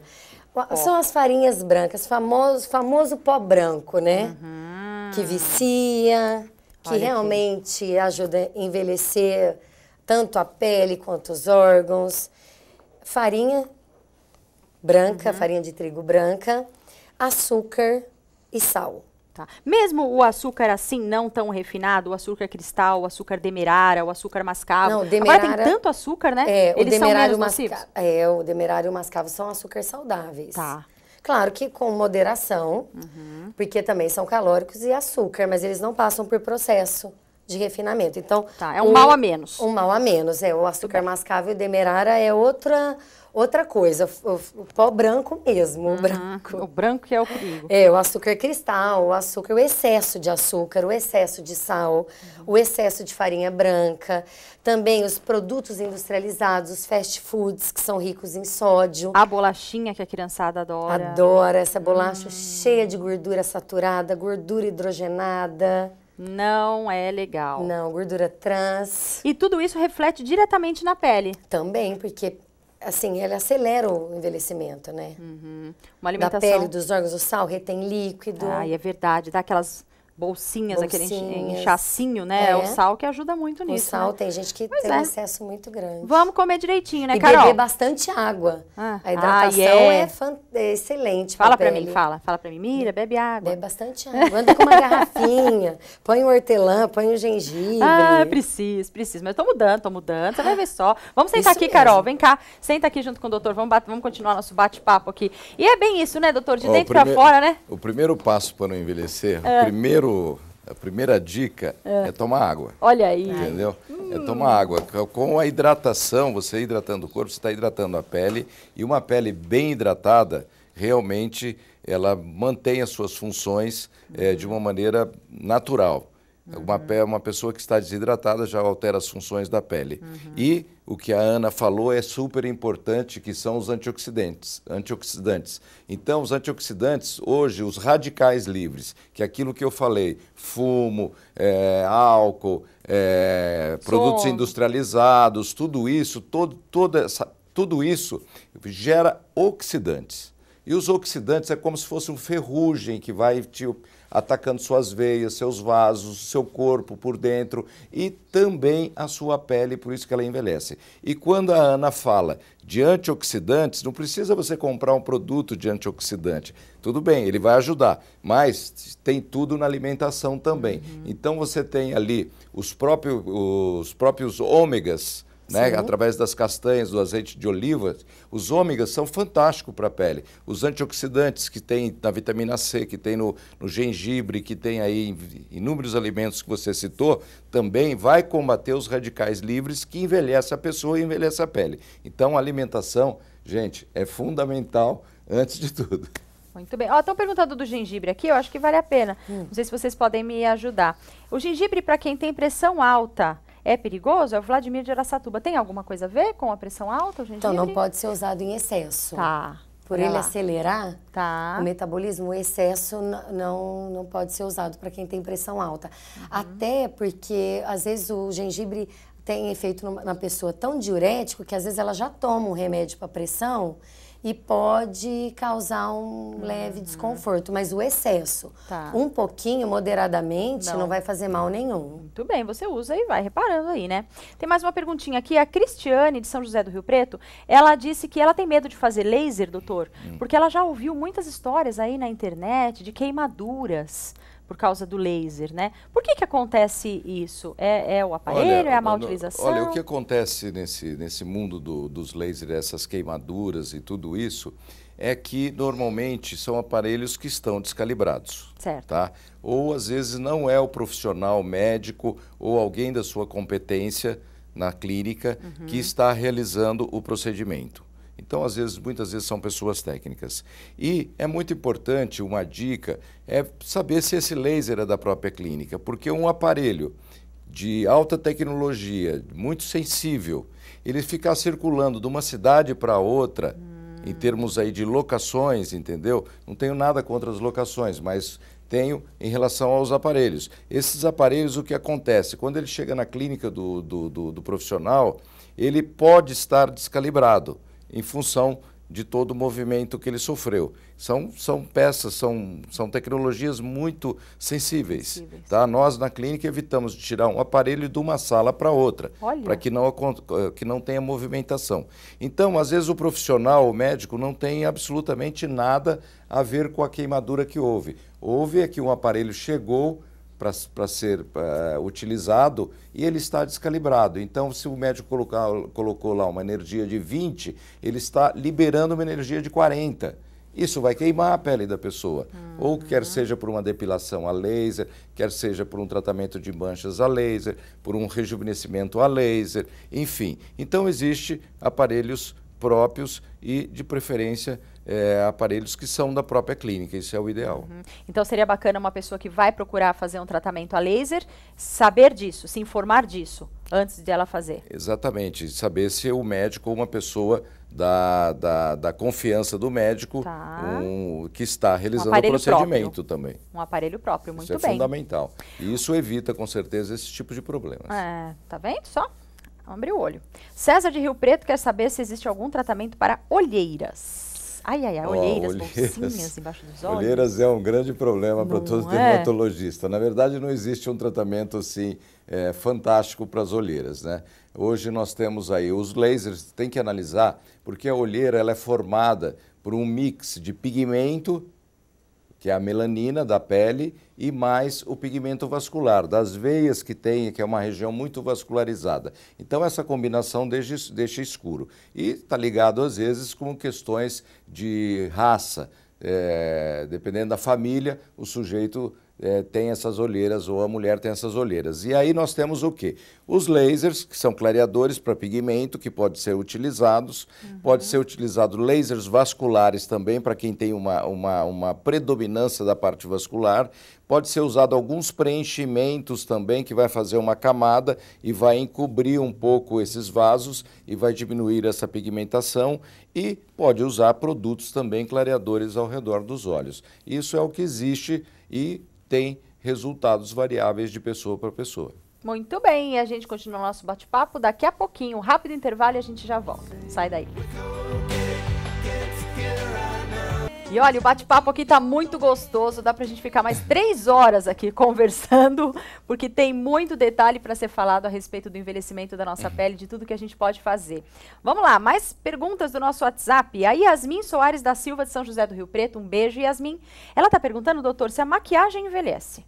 O- São as farinhas brancas, famoso, famoso pó branco, né? Que vicia, que Olha aqui. realmente ajuda a envelhecer tanto a pele quanto os órgãos. Farinha branca, Uhum. farinha de trigo branca, açúcar e sal. Tá. Mesmo o açúcar assim, não tão refinado, o açúcar cristal, o açúcar demerara, o açúcar mascavo. Não, Agora demerara- tem tanto açúcar, né? É, o Eles são demerário menos nocivos. mascavo. É, o demerário e o mascavo são açúcares saudáveis. Tá. Claro que com moderação, Uhum. porque também são calóricos e açúcar, mas eles não passam por processo de refinamento. Então, Tá, é um mal a menos. Um mal a menos, é. O açúcar mascavo e o demerara é outra, outra coisa. O, o pó branco mesmo, o branco. O branco que é o perigo. É, o açúcar cristal, o açúcar, o excesso de açúcar, o excesso de sal, o excesso de farinha branca, também os produtos industrializados, os fast foods que são ricos em sódio. A bolachinha que a criançada adora. Adora essa bolacha cheia de gordura saturada, gordura hidrogenada. Não é legal. Não, gordura trans. E tudo isso reflete diretamente na pele. Também, porque assim, ele acelera o envelhecimento, né? Uma Da alimentação. pele, dos órgãos, o sal retém líquido. Ai, é verdade. Dá aquelas bolsinhas, aquele Bolsinhas. inchacinho, né? É. O sal que ajuda muito O nisso. sal, né? tem gente que Pois tem é. um excesso muito grande. Vamos comer direitinho, né, e Carol? beber bastante água. Ah. A hidratação Ah, é. é, fan- é excelente Fala pele. mim, fala. Fala pra mim. Mira, bebe água. Bebe bastante água. Anda com uma (laughs) garrafinha. Põe o hortelã, põe o gengibre. Ah, preciso, preciso. Mas eu tô mudando, tô mudando. Você vai ver só. Vamos sentar Isso aqui, mesmo. Carol. Vem cá. Senta aqui junto com o doutor. Vamos, bate- vamos continuar nosso bate-papo aqui. E é bem isso, né, doutor? De Ó, o dentro pra prime- fora, né? O primeiro passo para não envelhecer, É. o primeiro, a primeira dica É. é, tomar água. Olha aí. Entendeu? É tomar água. Com a hidratação, você hidratando o corpo, você está hidratando a pele. E uma pele bem hidratada, realmente, ela mantém as suas funções eh, de uma maneira natural. Uma, pe- uma pessoa que está desidratada já altera as funções da pele. E o que a Ana falou é super importante, que são os antioxidantes. antioxidantes. Então, os antioxidantes, hoje, os radicais livres, que é aquilo que eu falei, fumo, eh, álcool, eh, produtos industrializados, tudo isso, todo, toda essa, tudo isso gera oxidantes. E os oxidantes é como se fosse um ferrugem que vai te atacando suas veias, seus vasos, seu corpo por dentro e também a sua pele, por isso que ela envelhece. E quando a Ana fala de antioxidantes, não precisa você comprar um produto de antioxidante. Tudo bem, ele vai ajudar, mas tem tudo na alimentação também. Então você tem ali os próprios, os próprios ômegas, né, Sim. através das castanhas, do azeite de oliva, os ômegas são fantásticos para a pele. Os antioxidantes que tem na vitamina C, que tem no, no gengibre, que tem aí em inúmeros alimentos que você citou, também vai combater os radicais livres que envelhece a pessoa e envelhece a pele. Então a alimentação, gente, é fundamental antes de tudo. Muito bem. Ó, estão perguntando do gengibre aqui, eu acho que vale a pena. Não sei se vocês podem me ajudar. O gengibre, para quem tem pressão alta, é perigoso? É o Vladimir de Araçatuba. Tem alguma coisa a ver com a pressão alta, o gengibre? Então, não pode ser usado em excesso. Tá. Por ele lá. acelerar Tá. o metabolismo, o excesso não, não pode ser usado para quem tem pressão alta. Uhum. Até porque, às vezes, o gengibre tem efeito na pessoa tão diurético que, às vezes, ela já toma um remédio para pressão e pode causar um leve desconforto. Mas o excesso, Uhum. Tá. um pouquinho, moderadamente, Não. não. vai fazer mal nenhum. Muito bem, você usa e vai reparando aí, né? Tem mais uma perguntinha aqui. A Cristiane, de São José do Rio Preto, ela disse que ela tem medo de fazer laser, doutor, Hum. porque ela já ouviu muitas histórias aí na internet de queimaduras por causa do laser, né? Por que que acontece isso? É, é o aparelho, é a má no- utilização? Olha, o que acontece nesse, nesse mundo do- dos lasers, essas queimaduras e tudo isso, é que normalmente são aparelhos que estão descalibrados. Certo. Tá? Ou às vezes não é o profissional médico ou alguém da sua competência na clínica Uhum. que está realizando o procedimento. Então, às vezes, muitas vezes são pessoas técnicas. E é muito importante, uma dica, é saber se esse laser é da própria clínica, porque um aparelho de alta tecnologia, muito sensível, ele ficar circulando de uma cidade para outra, em termos aí de locações, entendeu? Não tenho nada contra as locações, mas tenho em relação aos aparelhos. Esses aparelhos, o que acontece? Quando ele chega na clínica do, do, do- do profissional, ele pode estar descalibrado em função de todo o movimento que ele sofreu. São, são peças, são, são tecnologias muito sensíveis. Tá? Nós, na clínica, evitamos de tirar um aparelho de uma sala para outra, para que não, eh, que não tenha movimentação. Então, às vezes, o profissional, o médico, não tem absolutamente nada a ver com a queimadura que houve. Houve é que um aparelho chegou para ser eh, utilizado e ele está descalibrado. Então, se o médico colocar, colocou lá uma energia de 20, ele está liberando uma energia de 40. isso vai queimar a pele da pessoa. Ou quer seja por uma depilação a laser, quer seja por um tratamento de manchas a laser, por um rejuvenescimento a laser, enfim. Então, existe aparelhos próprios e, de preferência, é, aparelhos que são da própria clínica. Isso é o ideal. Então seria bacana uma pessoa que vai procurar fazer um tratamento a laser saber disso, se informar disso antes de ela fazer. Exatamente. Saber se o médico ou uma pessoa da, da, da confiança do médico Tá. um- que está realizando o aparelho procedimento também. Um aparelho próprio, muito Isso é bem. fundamental. E isso evita, com certeza, esse tipo de problemas. É, tá vendo só? Abrir o olho. César de Rio Preto quer saber se existe algum tratamento para olheiras. Ai, ai, ai, olheiras, olheiras. bolsinhas embaixo dos (laughs) olhos. Olheiras é um grande problema para todo é? dermatologista. Na verdade, não existe um tratamento assim é, fantástico para as olheiras, né? Hoje nós temos aí os lasers, tem que analisar, porque a olheira ela é formada por um mix de pigmento que é a melanina da pele, e mais o pigmento vascular, das veias que tem, que é uma região muito vascularizada. Então, essa combinação deixa, deixa escuro. E está ligado, às vezes, com questões de raça. É, dependendo da família, o sujeito é, tem essas olheiras ou a mulher tem essas olheiras. E aí nós temos o quê? Os lasers, que são clareadores para pigmento, que podem ser utilizados. Pode ser utilizado lasers vasculares também, para quem tem uma, uma, uma predominância da parte vascular. Pode ser usado alguns preenchimentos também, que vai fazer uma camada e vai encobrir um pouco esses vasos e vai diminuir essa pigmentação. E pode usar produtos também clareadores ao redor dos olhos. Isso é o que existe e tem resultados variáveis de pessoa para pessoa. Muito bem, a gente continua o nosso bate-papo daqui a pouquinho. Um rápido intervalo e a gente já volta. Sai daí. E olha, o bate-papo aqui tá muito gostoso, dá pra gente ficar mais três horas aqui conversando, porque tem muito detalhe para ser falado a respeito do envelhecimento da nossa pele, de tudo que a gente pode fazer. Vamos lá, mais perguntas do nosso WhatsApp. A Yasmin Soares da Silva de São José do Rio Preto, um beijo, Yasmin. Ela tá perguntando, doutor, se a maquiagem envelhece.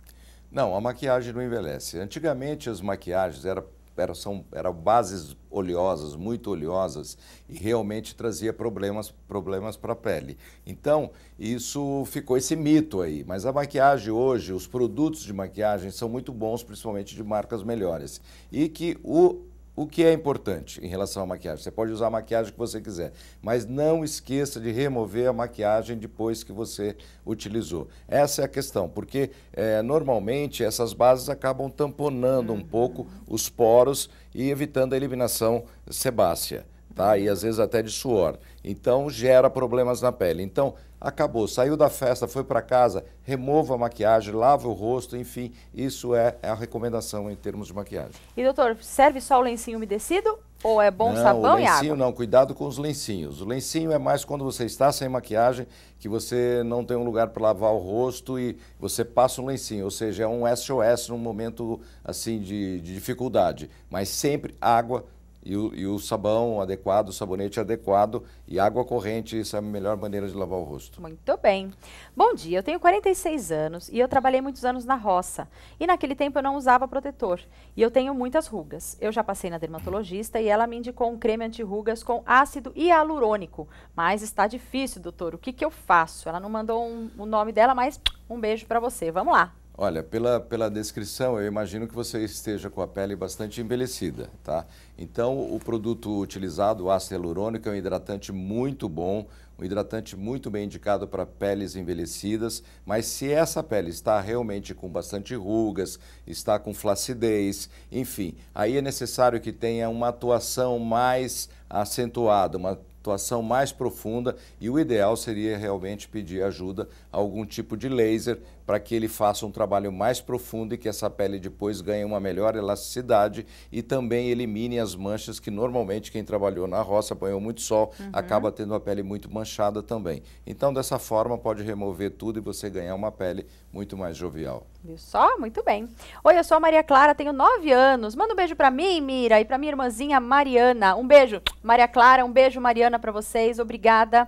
Não, a maquiagem não envelhece. Antigamente as maquiagens eram eram, são, eram bases oleosas, muito oleosas, e realmente trazia problemas problemas para a pele. Então, isso ficou esse mito aí. Mas a maquiagem hoje, os produtos de maquiagem são muito bons, principalmente de marcas melhores. E que o o que é importante em relação à maquiagem? Você pode usar a maquiagem que você quiser, mas não esqueça de remover a maquiagem depois que você utilizou. Essa é a questão, porque eh, normalmente essas bases acabam tamponando um pouco os poros e evitando a eliminação sebácea, tá? E às vezes até de suor. Então gera problemas na pele. Então acabou, saiu da festa, foi para casa, remova a maquiagem, lava o rosto, enfim, isso é, é a recomendação em termos de maquiagem. E doutor, serve só o lencinho umedecido ou é bom não, sabão o e lencinho água? não, cuidado com os lencinhos. O lencinho é mais quando você está sem maquiagem, que você não tem um lugar para lavar o rosto e você passa um lencinho, ou seja, é um SOS num momento assim de, de dificuldade. Mas sempre água e o, e o sabão adequado, o sabonete adequado e água corrente, isso é a melhor maneira de lavar o rosto. Muito bem. Bom dia, eu tenho 46 anos e eu trabalhei muitos anos na roça. E naquele tempo eu não usava protetor. E eu tenho muitas rugas. Eu já passei na dermatologista e ela me indicou um creme anti-rugas com ácido hialurônico. Mas está difícil, doutor. O que, que eu faço? Ela não mandou um- o nome dela, mas um beijo para você. Vamos lá. Olha, pela, pela descrição, eu imagino que você esteja com a pele bastante envelhecida, tá? Então, o produto utilizado, o ácido hialurônico, é um hidratante muito bom, um hidratante muito bem indicado para peles envelhecidas, mas se essa pele está realmente com bastante rugas, está com flacidez, enfim, aí é necessário que tenha uma atuação mais acentuada, uma atuação mais profunda e o ideal seria realmente pedir ajuda a algum tipo de laser para que ele faça um trabalho mais profundo e que essa pele depois ganhe uma melhor elasticidade e também elimine as manchas que normalmente quem trabalhou na roça, apanhou muito sol, acaba tendo a pele muito manchada também. Então, dessa forma, pode remover tudo e você ganhar uma pele muito mais jovial. Viu só? Muito bem. Oi, eu sou a Maria Clara, tenho 9 anos. Manda um beijo pra mim, Mira, e pra minha irmãzinha Mariana. Um beijo, Maria Clara, um beijo, Mariana, pra vocês. Obrigada.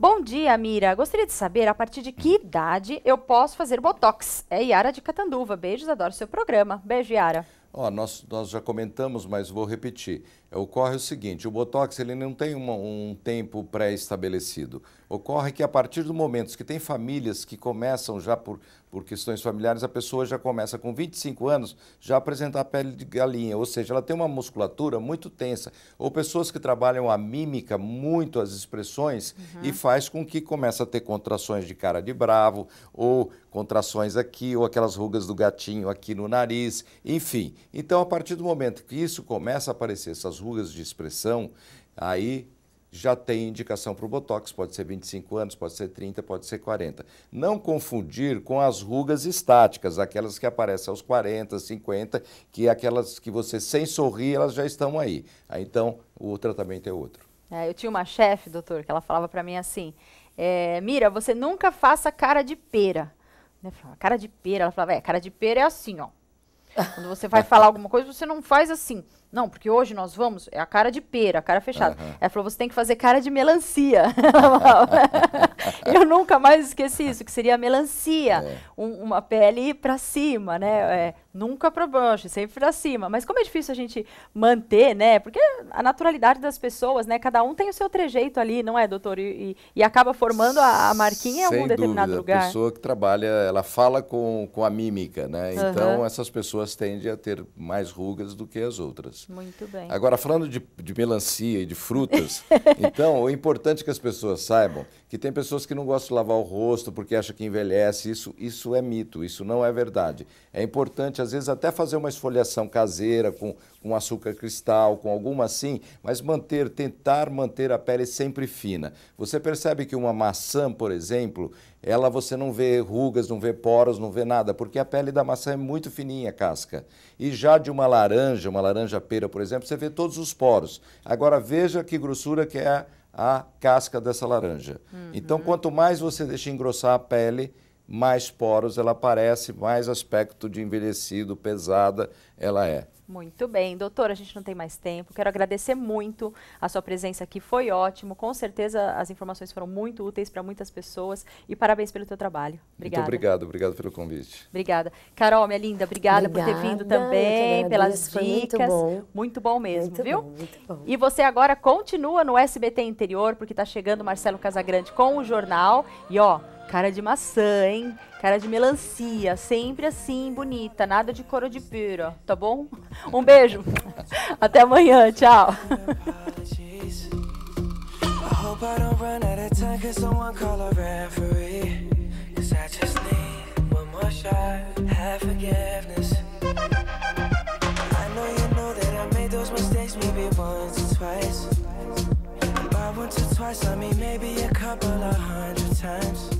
Bom dia, Mira. Gostaria de saber a partir de que idade eu posso fazer botox. É Yara de Catanduva. Beijos, adoro seu programa. Beijo, Yara. Ó, nós, nós já comentamos, mas vou repetir. Ocorre o seguinte, o Botox ele não tem uma, um tempo pré-estabelecido. Ocorre que a partir do momento que tem famílias que começam já por, por questões familiares, a pessoa já começa com 25 anos já a apresentar a pele de galinha, ou seja, ela tem uma musculatura muito tensa. Ou pessoas que trabalham a mímica, muito as expressões, uhum. e faz com que comece a ter contrações de cara de bravo, ou contrações aqui, ou aquelas rugas do gatinho aqui no nariz, enfim. Então, a partir do momento que isso começa a aparecer, essas rugas de expressão, aí já tem indicação para o Botox, pode ser 25 anos, pode ser 30, pode ser 40. Não confundir com as rugas estáticas, aquelas que aparecem aos 40, 50, que é aquelas que você sem sorrir, elas já estão aí. aí então, o tratamento é outro. É, eu tinha uma chefe, doutor, que ela falava para mim assim, é, Mira, você nunca faça cara de pera. Eu falava, cara de pera? Ela falava, é, cara de pera é assim, ó. Quando você vai falar alguma coisa, você não faz assim. Não, porque hoje nós vamos, é a cara de pera, a cara fechada. Uhum. Ela falou, você tem que fazer cara de melancia. (laughs) eu nunca mais esqueci isso, que seria a melancia. É. Um, uma pele para cima, né? É, nunca para baixo, sempre para cima. Mas como é difícil a gente manter, né? Porque a naturalidade das pessoas, né? Cada um tem o seu trejeito ali, não é, doutor? E, e, acaba formando a, a marquinha em algum Sem determinado dúvida. lugar. A pessoa que trabalha, ela fala com, com a mímica, né? Uhum. Então, essas pessoas tendem a ter mais rugas do que as outras. Muito bem. Agora, falando de, de melancia e de frutas, (laughs) então, o importante é que as pessoas saibam que tem pessoas que não gostam de lavar o rosto porque acham que envelhece. Isso, isso é mito, isso não é verdade. É importante, às vezes, até fazer uma esfoliação caseira com, com açúcar cristal, com alguma assim, mas manter, tentar manter a pele sempre fina. Você percebe que uma maçã, por exemplo, ela você não vê rugas, não vê poros, não vê nada, porque a pele da maçã é muito fininha, a casca. E já de uma laranja, uma laranja pera, por exemplo, você vê todos os poros. Agora veja que grossura que é a casca dessa laranja. Uhum. Então, quanto mais você deixa engrossar a pele, mais poros ela aparece, mais aspecto de envelhecido, pesada ela é. Muito bem, doutora, a gente não tem mais tempo. Quero agradecer muito a sua presença aqui, foi ótimo. Com certeza as informações foram muito úteis para muitas pessoas e parabéns pelo teu trabalho. Obrigada. Muito obrigado, obrigado pelo convite. Obrigada. Carol, minha linda, obrigada, obrigada por ter vindo também, pelas dicas. Muito bom. muito bom mesmo, muito viu? Bom, muito bom. E você agora continua no SBT Interior, porque está chegando Marcelo Casagrande com o jornal. E ó, cara de maçã, hein? Cara de melancia, sempre assim, bonita, nada de couro de pera, tá bom? Um beijo. (laughs) Até amanhã, tchau. twice, I mean maybe a couple of